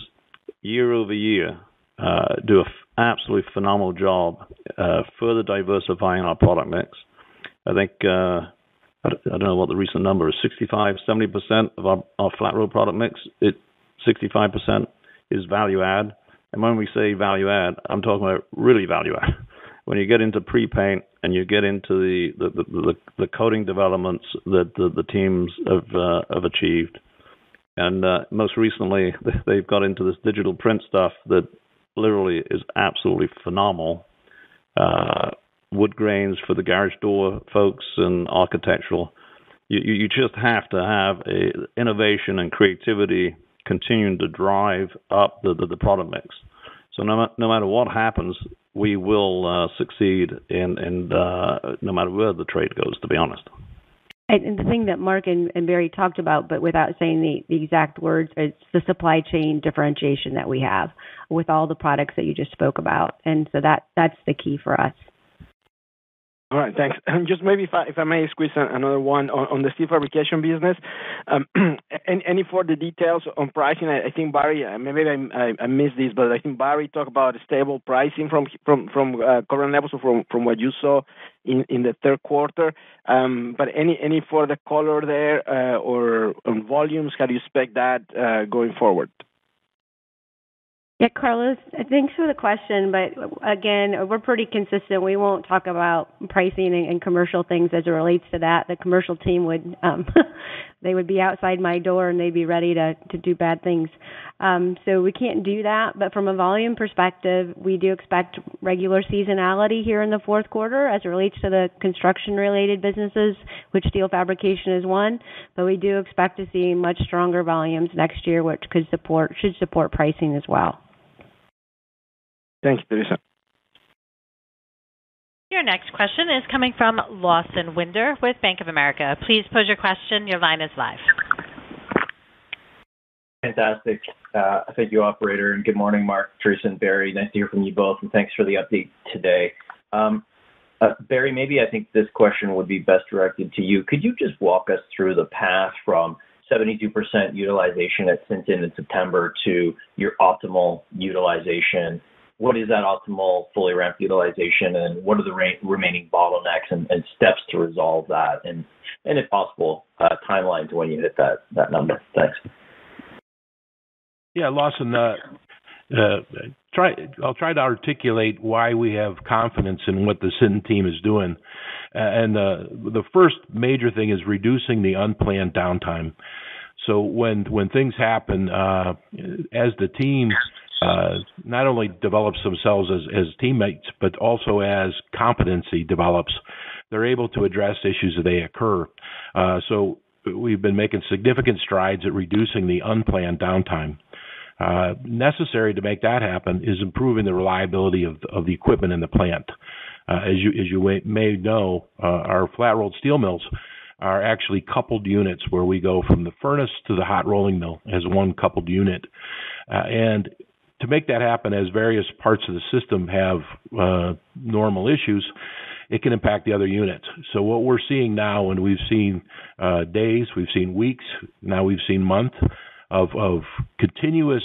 Speaker 3: year over year, uh, do an absolutely phenomenal job uh, further diversifying our product mix. I think uh, I don't know what the recent number is, 65%-70% of our our flat-roll product mix, 65% is value-add. And when we say value-add, I'm talking about really value-add. When you get into pre-paint and you get into the coating developments that the the teams have uh, have achieved. And uh, most recently, they've got into this digital print stuff that literally is absolutely phenomenal. Wood grains for the garage door folks and architectural. You just have to have innovation and creativity continuing to drive up the the product mix. So no matter what happens, we will uh, succeed and no matter where the trade goes, to be honest.
Speaker 4: And the thing that Mark and Barry talked about, but without saying the exact words, it's the supply chain differentiation that we have with all the products that you just spoke about. And so that that's the key for us.
Speaker 9: All right. Thanks. Just maybe if I if I may squeeze another one on on the steel fabrication business. Um, any further details on pricing? I think Barry, uh, maybe I missed this, but I think Barry talked about stable pricing from from from uh, current levels from what you saw in in the third quarter. Um, but any any further color there uh, or on volumes? How do you expect that going forward?
Speaker 4: Yeah, Carlos, thanks for the question. But again, we're pretty consistent. We won't talk about pricing and commercial things as it relates to that. The commercial team would um, they would be outside my door, and they'd be ready to do bad things. So we can't do that. But from a volume perspective, we do expect regular seasonality here in the fourth quarter as it relates to the construction-related businesses, which steel fabrication is one. But we do expect to see much stronger volumes next year, which could support, should support pricing as well.
Speaker 9: Thank you, Theresa.
Speaker 1: Your next question is coming from Lawson Winder with Bank of America. Please pose your question. Your line is live.
Speaker 10: Fantastic. Uh, thank you, operator. And good morning, Mark, Theresa, and Barry. Nice to hear from you both. And thanks for the update today. Um, uh, Barry, maybe I think this question would be best directed to you. Could you just walk us through the path from 72% utilization at Sinton in September to your optimal utilization? What is that optimal fully ramped utilization, and what are the remaining bottlenecks and steps to resolve that? And if possible, uh, timeline to when you hit that number. Thanks.
Speaker 5: Yeah, Lawson, uh, uh, I'll try to articulate why we have confidence in what the Sinton team is doing. And the first major thing is reducing the unplanned downtime. So when when things happen, as the team not only develops themselves as teammates, but also as competency develops, they're able to address issues as they occur. So we've been making significant strides at reducing the unplanned downtime. Uh, necessary to make that happen is improving the reliability of, of the equipment in the plant. Uh, as you as you may know, uh, our flat rolled steel mills are actually coupled units where we go from the furnace to the hot rolling mill as one coupled unit. Uh, and to make that happen, as various parts of the system have uh, normal issues, it can impact the other units. So what we're seeing now, and we've seen uh, days, we've seen weeks, now we've seen months of, of continuous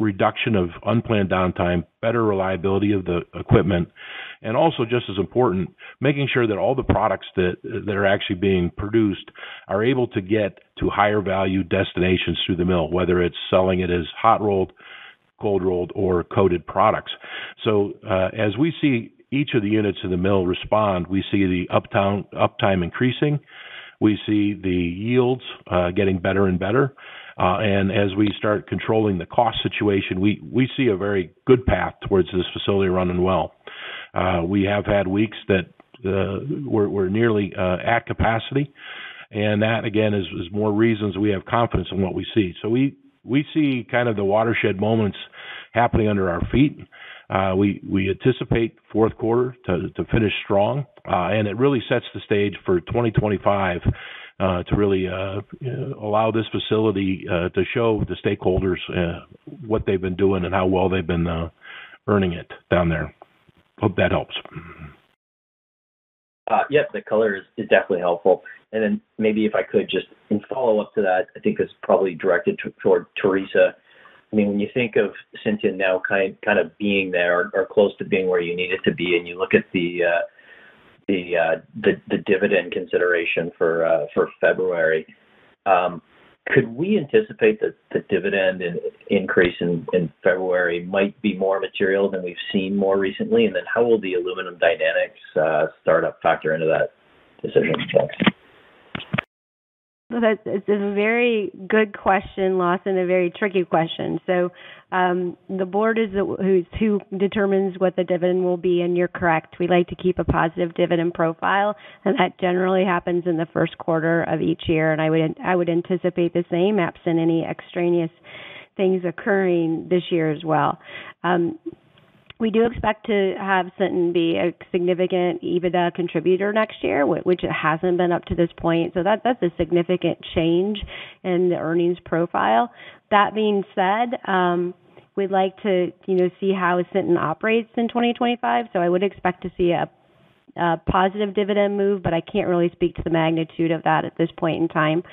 Speaker 5: reduction of unplanned downtime, better reliability of the equipment, and also just as important, making sure that all the products that that are actually being produced are able to get to higher value destinations through the mill, whether it's selling it as hot rolled, cold rolled, or coated products. So uh, as we see each of the units in the mill respond, we see the uptime uptime increasing. We see the yields uh, getting better and better. Uh, and as we start controlling the cost situation, we, we see a very good path towards this facility running well. Uh, we have had weeks that uh, we're, we're nearly uh, at capacity, and that again is, is more reasons we have confidence in what we see. So we we see kind of the watershed moments happening under our feet. Uh, we we anticipate fourth quarter to to finish strong, uh, and it really sets the stage for 2025 uh, to really uh, allow this facility uh, to show the stakeholders uh, what they've been doing and how well they've been uh, earning it down there. Hope that helps.
Speaker 10: Uh, yes, the color is, is definitely helpful. And then maybe if I could just in follow up to that, I think it's probably directed to, toward Theresa. I mean, when you think of Sinton now kind kind of being there or, or close to being where you need it to be, and you look at the uh, the, uh, the the dividend consideration for uh, for February, um, could we anticipate that the dividend increase in February might be more material than we've seen more recently? And then how will the Aluminum Dynamics uh, startup factor into that decision? Thanks.
Speaker 4: That's it's a very good question, Lawson, a very tricky question. So um, the board is who's, who determines what the dividend will be, and you're correct. We like to keep a positive dividend profile, and that generally happens in the first quarter of each year. And I would I would anticipate the same, absent any extraneous things occurring this year as well. Um, we do expect to have Sinton be a significant EBITDA contributor next year, which it hasn't been up to this point. So that that's a significant change in the earnings profile. That being said, um, we'd like to you know see how Sinton operates in 2025. So I would expect to see a a positive dividend move, but I can't really speak to the magnitude of that at this point in time.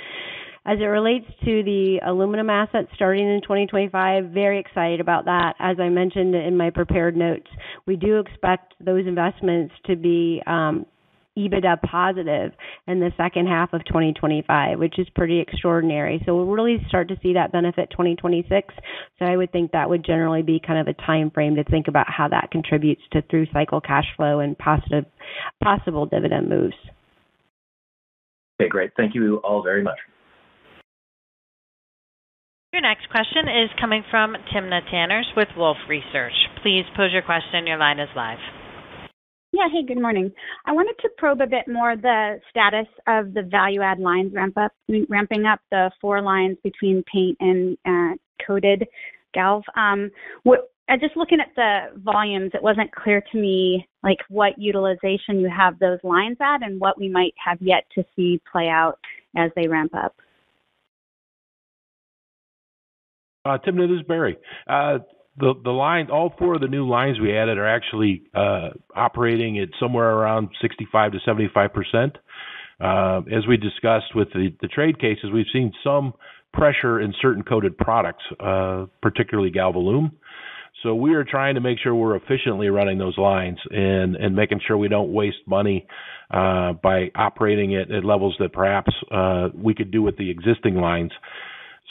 Speaker 4: As it relates to the aluminum assets starting in 2025, very excited about that. As I mentioned in my prepared notes, we do expect those investments to be um, EBITDA positive in the second half of 2025, which is pretty extraordinary. So we'll really start to see that benefit 2026. So I would think that would generally be kind of a time frame to think about how that contributes to through cycle cash flow and positive possible dividend moves.
Speaker 10: Okay, great. Thank you all very much.
Speaker 1: Your next question is coming from Timna Tanners with Wolfe Research. Please pose your question. Your line is live.
Speaker 11: Yeah. Hey, good morning. I wanted to probe a bit more the status of the value add lines ramp up, ramping up the four lines between paint and uh, coated galv. Um, just looking at the volumes, it wasn't clear to me like what utilization you have those lines at and what we might have yet to see play out as they ramp up.
Speaker 5: Uh, Tim, this is Barry. Uh, the the line, all four of the new lines we added are actually uh, operating at somewhere around 65 to 75 percent. Uh, as we discussed with the, the trade cases, we've seen some pressure in certain coated products, uh, particularly Galvalume. So we are trying to make sure we're efficiently running those lines and, and making sure we don't waste money uh, by operating it at levels that perhaps uh, we could do with the existing lines.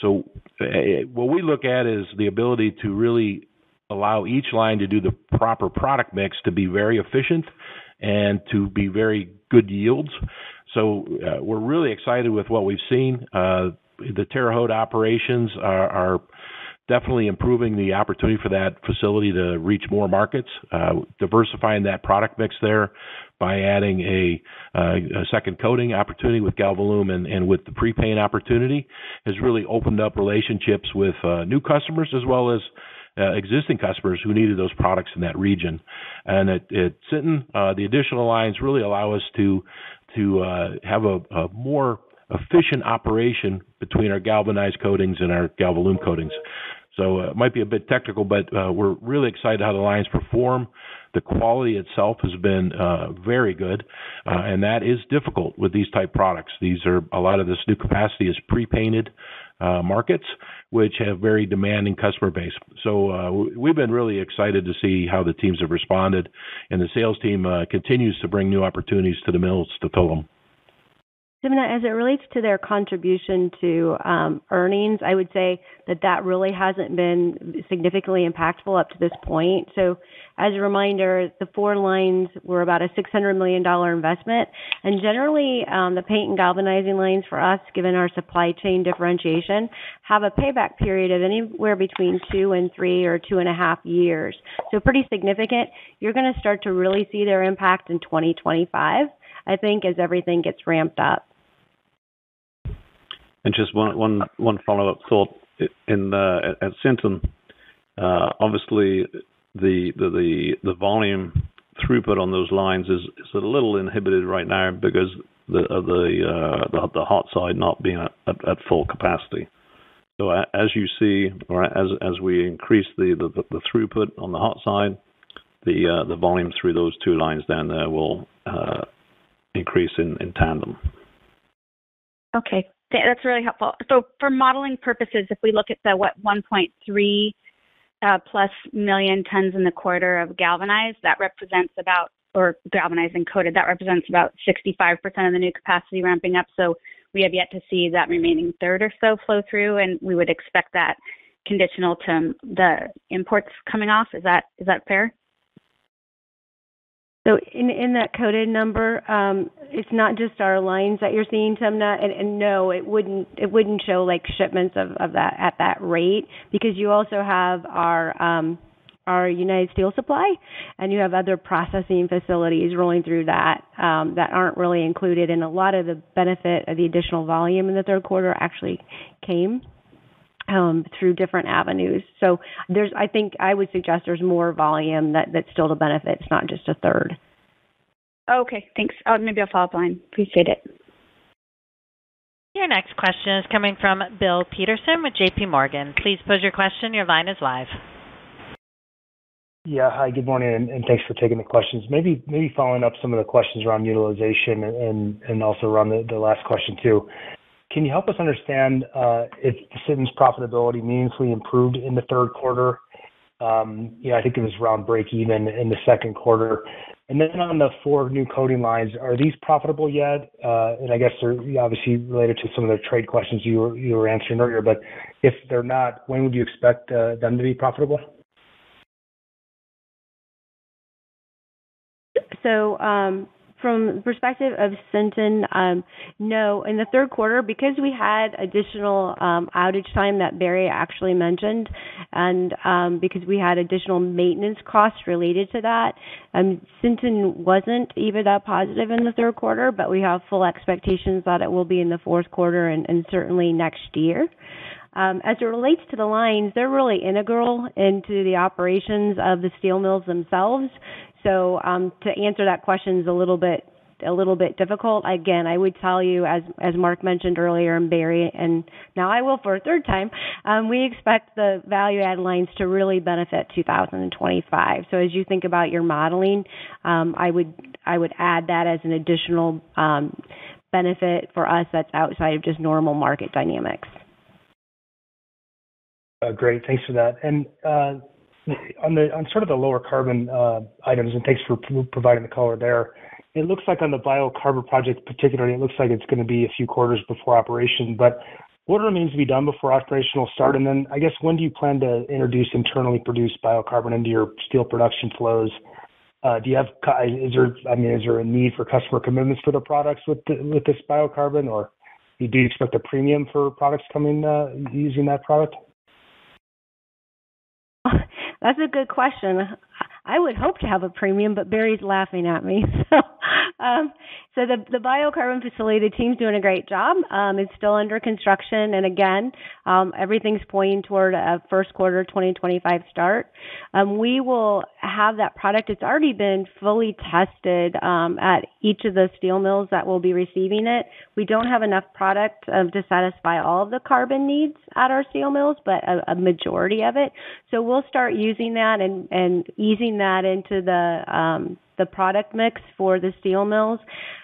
Speaker 5: So uh, what we look at is the ability to really allow each line to do the proper product mix to be very efficient and to be very good yields. So uh, we're really excited with what we've seen. Uh, the Terre Haute operations are, are definitely improving the opportunity for that facility to reach more markets, uh, diversifying that product mix there by adding a uh, second coating opportunity with Galvalume and with the pre-paint opportunity has really opened up relationships with uh, new customers as well as existing customers who needed those products in that region. And at Sinton, the additional lines really allow us to to have a more efficient operation between our galvanized coatings and our Galvalume coatings. Uh, it might be a bit technical, but uh, we're really excited how the lines perform. The quality itself has been uh, very good, uh, and that is difficult with these type products. These are a lot of this new capacity is pre-painted uh, markets, which have very demanding customer base. So we've been really excited to see how the teams have responded, and the sales team continues to bring new opportunities to the mills to fill them.
Speaker 4: Timna, as it relates to their contribution to um, earnings, I would say that that really hasn't been significantly impactful up to this point. So as a reminder, the four lines were about a $600 million investment. And generally, um, the paint and galvanizing lines for us, given our supply chain differentiation, have a payback period of anywhere between two and three or two and a half years. So pretty significant. You're gonna start to really see their impact in 2025, I think, as everything gets ramped up.
Speaker 3: Just one follow-up thought. In at Sinton, uh, obviously the the the volume throughput on those lines is is a little inhibited right now because of uh, the the hot side not being at at full capacity. So as you see or as as we increase the the throughput on the hot side, the uh, the volume through those two lines down there will increase in tandem.
Speaker 11: Okay. That's really helpful. So for modeling purposes, if we look at the 1.3+ uh, million tons in the quarter of galvanized that represents about, or galvanized and coated, that represents about 65% of the new capacity ramping up. So we have yet to see that remaining third or so flow through, and we would expect that conditional to the imports coming off. Is that is that fair?
Speaker 4: So in in that coated number, um, it's not just our lines that you're seeing, Timna. And, and no, it wouldn't it wouldn't show like shipments of of that at that rate because you also have our um, our United Steel Supply, and you have other processing facilities rolling through that um, that aren't really included. And a lot of the benefit of the additional volume in the third quarter actually came Um, through different avenues. So there's, I think I would suggest there's more volume that's still to benefit. It's not just a third.
Speaker 11: Okay, thanks. Oh, maybe I'll follow up line. Appreciate it.
Speaker 1: Your next question is coming from Bill Peterson with J.P. Morgan. Please pose your question. Your line is live.
Speaker 12: Yeah. Hi, good morning, and thanks for taking the questions. Maybe maybe following up some of the questions around utilization and also around the last question too. Can you help us understand uh, if Sinton's profitability meaningfully improved in the third quarter? Um, you know, I think it was around breakeven in the second quarter. And then on the four new coating lines, are these profitable yet? Uh, and I guess they're obviously related to some of the trade questions you were answering earlier. But if they're not, when would you expect uh, them to be profitable?
Speaker 4: Um, From the perspective of Sinton, no. In the third quarter, because we had additional um, outage time that Barry actually mentioned, and um, because we had additional maintenance costs related to that, um, Sinton wasn't EBITDA positive in the third quarter, but we have full expectations that it will be in the fourth quarter and and certainly next year. Um, As it relates to the lines, they're really integral into the operations of the steel mills themselves. To answer that question is a little bit a little bit difficult. Again, I would tell you, as as Mark mentioned earlier, and Barry, and now I will for a third time, um, we expect the value add lines to really benefit 2025. So As you think about your modeling, um, I would I would add that as an additional um, benefit for us that's outside of just normal market dynamics.
Speaker 12: Great. Thanks for that. On the on sort of the lower carbon uh, items, and thanks for providing the color there. It looks like on the biocarbon project particularly, it looks like it's gonna be a few quarters before operation. But what remains to be done before operational start? And then I guess, when do you plan to introduce internally produced biocarbon into your steel production flows? Uh, do you have, is there, I mean, is there a need for customer commitments for the products with this biocarbon? Or do you expect a premium for products coming uh, using that product?
Speaker 4: That's a good question. I would hope to have a premium, but Barry's laughing at me. So, um, so the the biocarbon facility, the team's doing a great job. Um, it's still under construction, and again, um, everything's pointing toward a first quarter 2025 start. Um, we will have that product. It's already been fully tested um, at each of the steel mills that will be receiving it. We don't have enough product um, to satisfy all of the carbon needs at our steel mills, but a, a majority of it. So we'll start using that and and easing that into the the product mix for the steel mills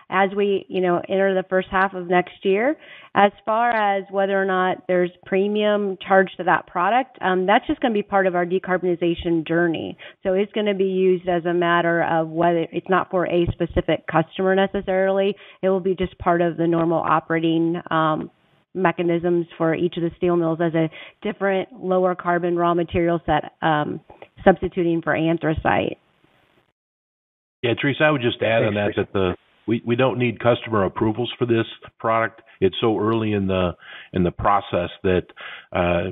Speaker 4: as we, you know, enter the first half of next year. As far as whether or not there's premium charged to that product, um, that's just going to be part of our decarbonization journey. So it's going to be used as a matter of whether it's not for a specific customer necessarily. It will be just part of the normal operating um, mechanisms for each of the steel mills as a different lower carbon raw material set um, substituting for anthracite.
Speaker 5: Yeah, Theresa, I would just add on that that the we, we don't need customer approvals for this product. It's so early in the in the process that uh,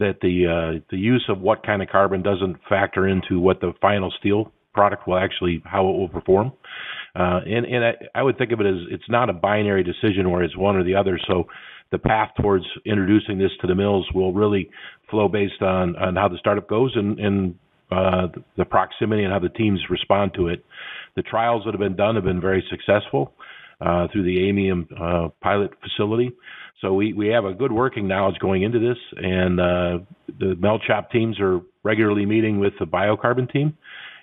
Speaker 5: that the uh, the use of what kind of carbon doesn't factor into what the final steel product will actually how it will perform. Uh, and and I, I would think of it as it's not a binary decision where it's one or the other. So the path towards introducing this to the mills will really flow based on on how the startup goes and and uh, the proximity and how the teams respond to it. The trials that have been done have been very successful uh, through the Aymium uh, pilot facility. So we, we have a good working knowledge going into this, and uh, the melt shop teams are regularly meeting with the biocarbon team,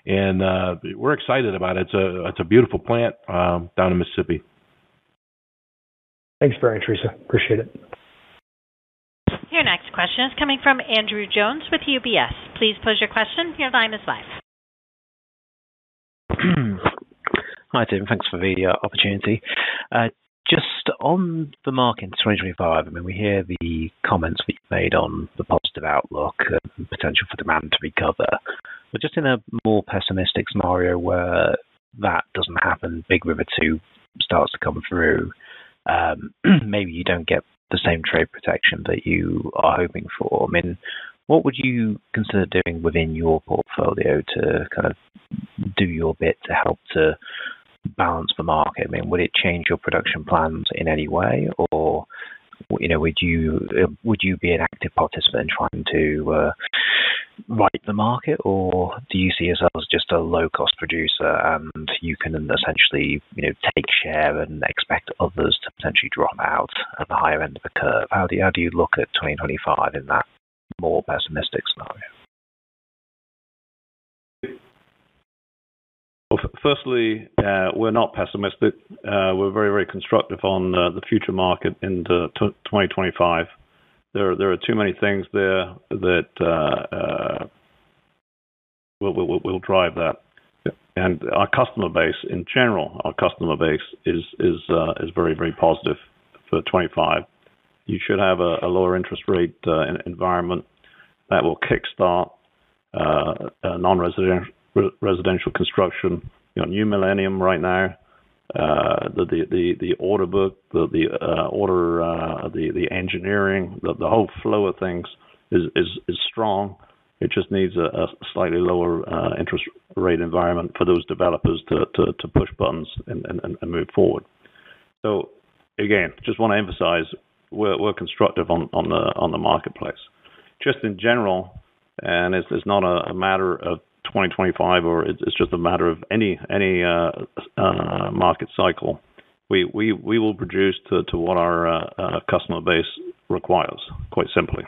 Speaker 5: and uh, we're excited about it. It's a it's a beautiful plant um, down in Mississippi.
Speaker 12: Thanks, Barry and Theresa. Appreciate it.
Speaker 1: Your next question is coming from Andrew Jones with UBS. Please pose your question. Your line is live.
Speaker 13: Hi, Tim. Thanks for the uh, opportunity. Uh, just on the market in 2025, I mean, we hear the comments we've made on the positive outlook and potential for demand to recover. But just in a more pessimistic scenario where that doesn't happen, Big River 2 starts to come through, um, maybe you don't get the same trade protection that you are hoping for. I mean, what would you consider doing within your portfolio to kind of do your bit to help to balance the market? I mean, would it change your production plans in any way, or you know, would you would you be an active participant in trying to uh, right the market, or do you see yourself as just a low cost producer and you can essentially, you know, take share and expect others to potentially drop out at the higher end of the curve? How do you, how do you look at 2025 in that more pessimistic scenario?
Speaker 3: Well, firstly, uh, we're not pessimistic. Uh, we're very, very constructive on uh, the future market in 2025 there there are too many things there that uh, uh, will, will will drive that. And our customer base in general, our customer base is is uh, is very very positive for 25. You should have a, a lower interest rate uh, environment that will kickstart uh, non-residential residential construction. You know, new millennium right now uh, the, the the order book, the the order, the the engineering, the the whole flow of things is is is strong. It just needs a, a slightly lower uh, interest rate environment for those developers to to, to push buttons and, and, and move forward. So again, just want to emphasize we're we're constructive on on the on the marketplace. Just in general, and it's, it's not a, a matter of 2025, or it's just a matter of any any uh, uh, market cycle. We we we will produce to to what our uh, customer base requires, quite simply.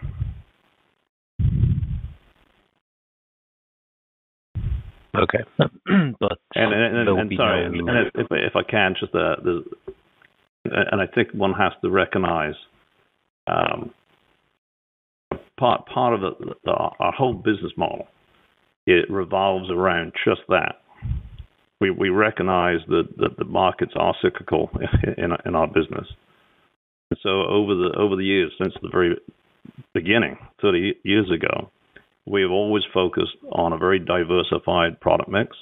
Speaker 13: Okay. but
Speaker 3: and, and, and, and sorry, no... and if, if I can, just uh, the, and I think one has to recognize um, part part of the, the, our whole business model it revolves around just that. We we recognize that, that the markets are cyclical in in our business. And so over the over the years, since the very beginning, 30 years ago, we've always focused on a very diversified product mix.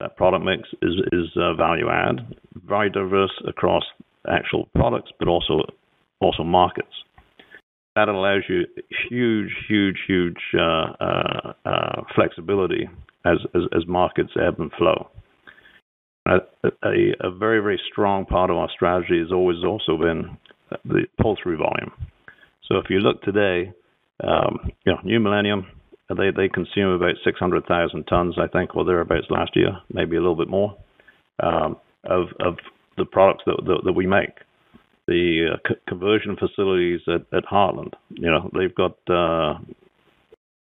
Speaker 3: That product mix is is uh, value add, very diverse across actual products, but also also markets. that allows you huge, huge, huge uh, uh, uh, flexibility as as markets ebb and flow. A very, very strong part of our strategy has always also been the pull-through volume. So if you look today, um, you know, New Millennium, they they consume about 600,000 tons, I think, or thereabouts last year, maybe a little bit more, um, of of the products that that we make. The uh, conversion facilities at at Heartland, You know, they've got uh,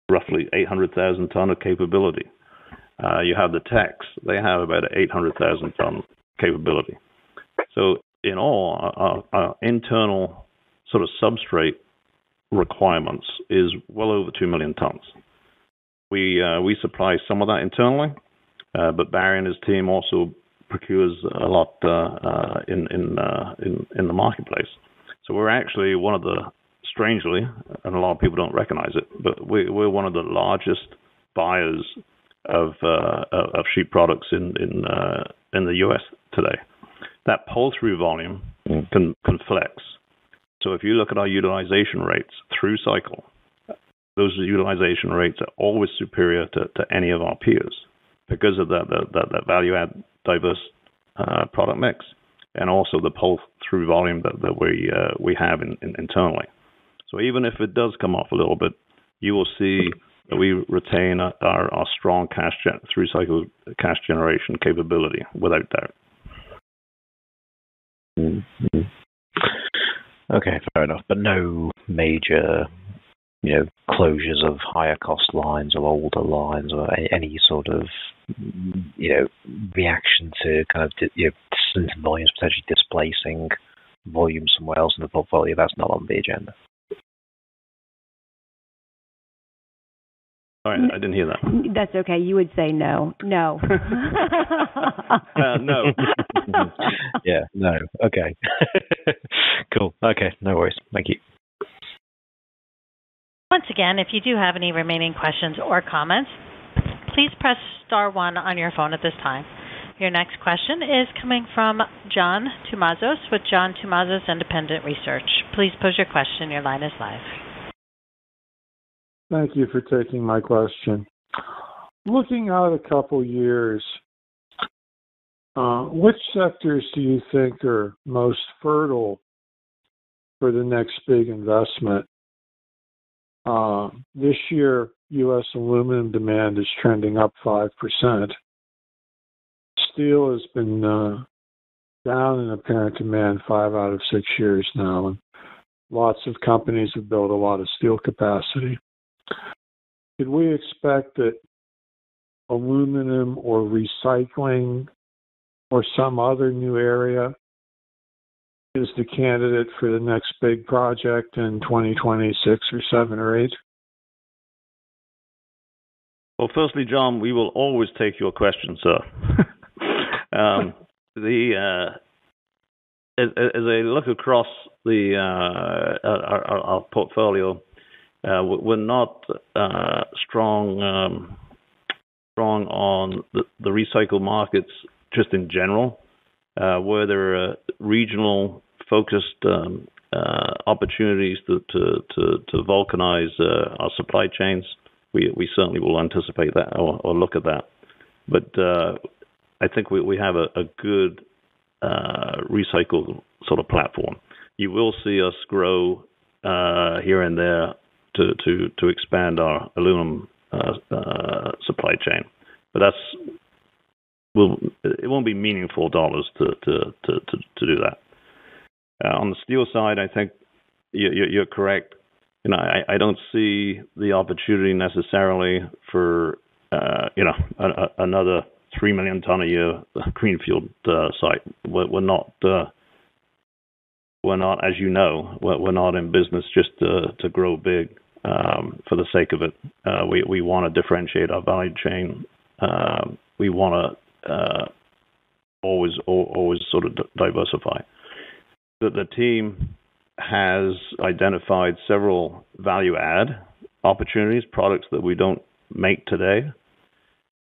Speaker 3: roughly 800,000 ton of capability. Uh, you have the techs. They have about 800,000 ton capability. So in all, our internal sort of substrate requirements is well over 2 million tons. We supply some of that internally, but Barry and his team also procures a lot in in, in in the marketplace. So we're actually one of the, strangely, and a lot of people don't recognize it, but we, we're one of the largest buyers of uh, of sheet products in in uh, in the U.S. today. That pull-through volume can can flex. So if you look at our utilization rates through cycle, those utilization rates are always superior to to any of our peers because of that, that that value-add diverse uh, product mix and also the pull-through volume that we uh, we have internally. So even if it does come off a little bit, you will see that we retain our strong cash through-cycle cash generation capability without doubt. Mm-hmm.
Speaker 13: Okay. Fair enough. But no major closures of higher-cost lines or older lines or any sort of you know, reaction to kind of Sinton volumes potentially displacing volume somewhere else in the portfolio? That's not on the agenda.
Speaker 3: Sorry. I didn't hear that.
Speaker 4: That's okay. You would say no. No.
Speaker 3: Uh, no.
Speaker 13: Yeah. No. Okay. Cool. Okay. No worries. Thank you.
Speaker 1: Once again, if you do have any remaining questions or comments, please press star one on your phone at this time. Your next question is coming from John Tumazos with John Tumazos Independent Research. Please pose your question. Your line is live.
Speaker 14: Thank you for taking my question. Looking out a couple years, uh, which sectors do you think are most fertile for the next big investment? Uh, this year, U.S. aluminum demand is trending up 5%. Steel has been uh, down in apparent demand five out of six years now, and lots of companies have built a lot of steel capacity. Could we expect that aluminum or recycling or some other new area is the candidate for the next big project in 2026 or 7 or 8?
Speaker 3: Well, firstly, John, we will always take your question, sir. Um, the uh, as I look across the uh, our portfolio, uh, we're not strong um, strong on the recycle markets just in general. Uh, Where there uh, are regional-focused um, uh, opportunities to to to vulcanize our supply chains, we we certainly will anticipate that or look at that. But I think we we have a a good recycle sort of platform. You will see us grow here and there to to, to expand our aluminum supply chain. But it won't be meaningful dollars to to to to do that. Uh, on the steel side, I think you're correct. You know, I I don't see the opportunity necessarily for uh, you know another 3 million ton a year greenfield uh, site. We're we're not, uh, we're not, as you know, we're not in business just to to grow big um, for the sake of it. We want to differentiate our value chain. Um, we want to always always sort of diversify. That The team has identified several value-add opportunities, products that we don't make today.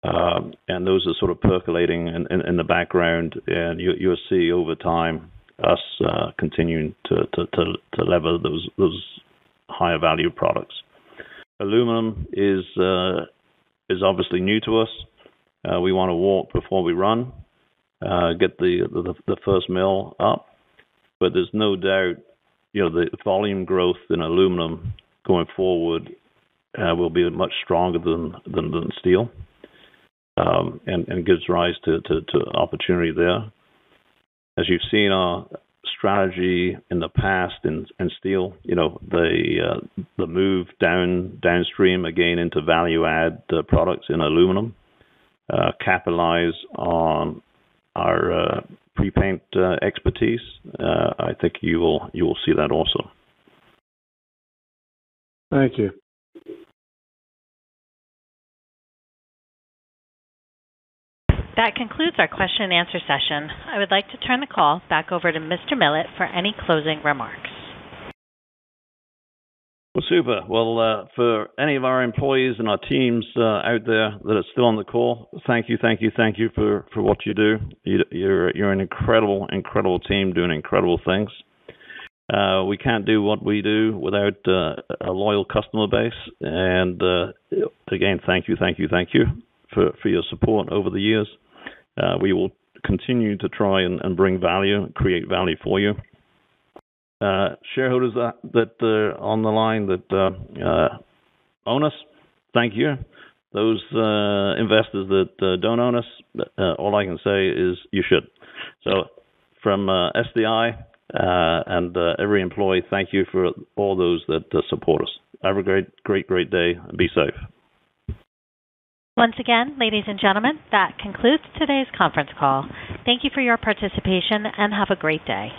Speaker 3: And those are sort of percolating in in the background. And you'll see over time us uh, continuing to to lever those those higher value products. Aluminum is uh, is obviously new to us. We wanna walk before we run, uh, get the the, the first mill up. But there's no doubt, you know, the volume growth in aluminum going forward uh, will be much stronger than than steel, um, and gives rise to to opportunity there. As you've seen our strategy in the past in steel, you know, the uh, the move down downstream again into value add products in aluminum, capitalize on our uh, pre-paint uh, expertise, I think you will you will see that also.
Speaker 14: Thank you.
Speaker 1: That concludes our question and answer session. I would like to turn the call back over to Mr. Millett for any closing remarks.
Speaker 3: Well, super. Well, uh, for any of our employees and our teams uh, out there that are still on the call, thank you thank you, thank you for for what you do. You're you're an incredible incredible team doing incredible things. Uh, we can't do what we do without a loyal customer base. And again, thank you thank you, thank you for for your support over the years. We will continue to try and, and bring value, create value for you. Uh, shareholders that are uh, on the line that uh, own us, thank you. Those investors that don't own us, all I can say is you should. So from SDI and every employee, thank you for all those that support us. Have a great, great, great day, and be safe.
Speaker 1: Once again, ladies and gentlemen, that concludes today's conference call. Thank you for your participation, and have a great day.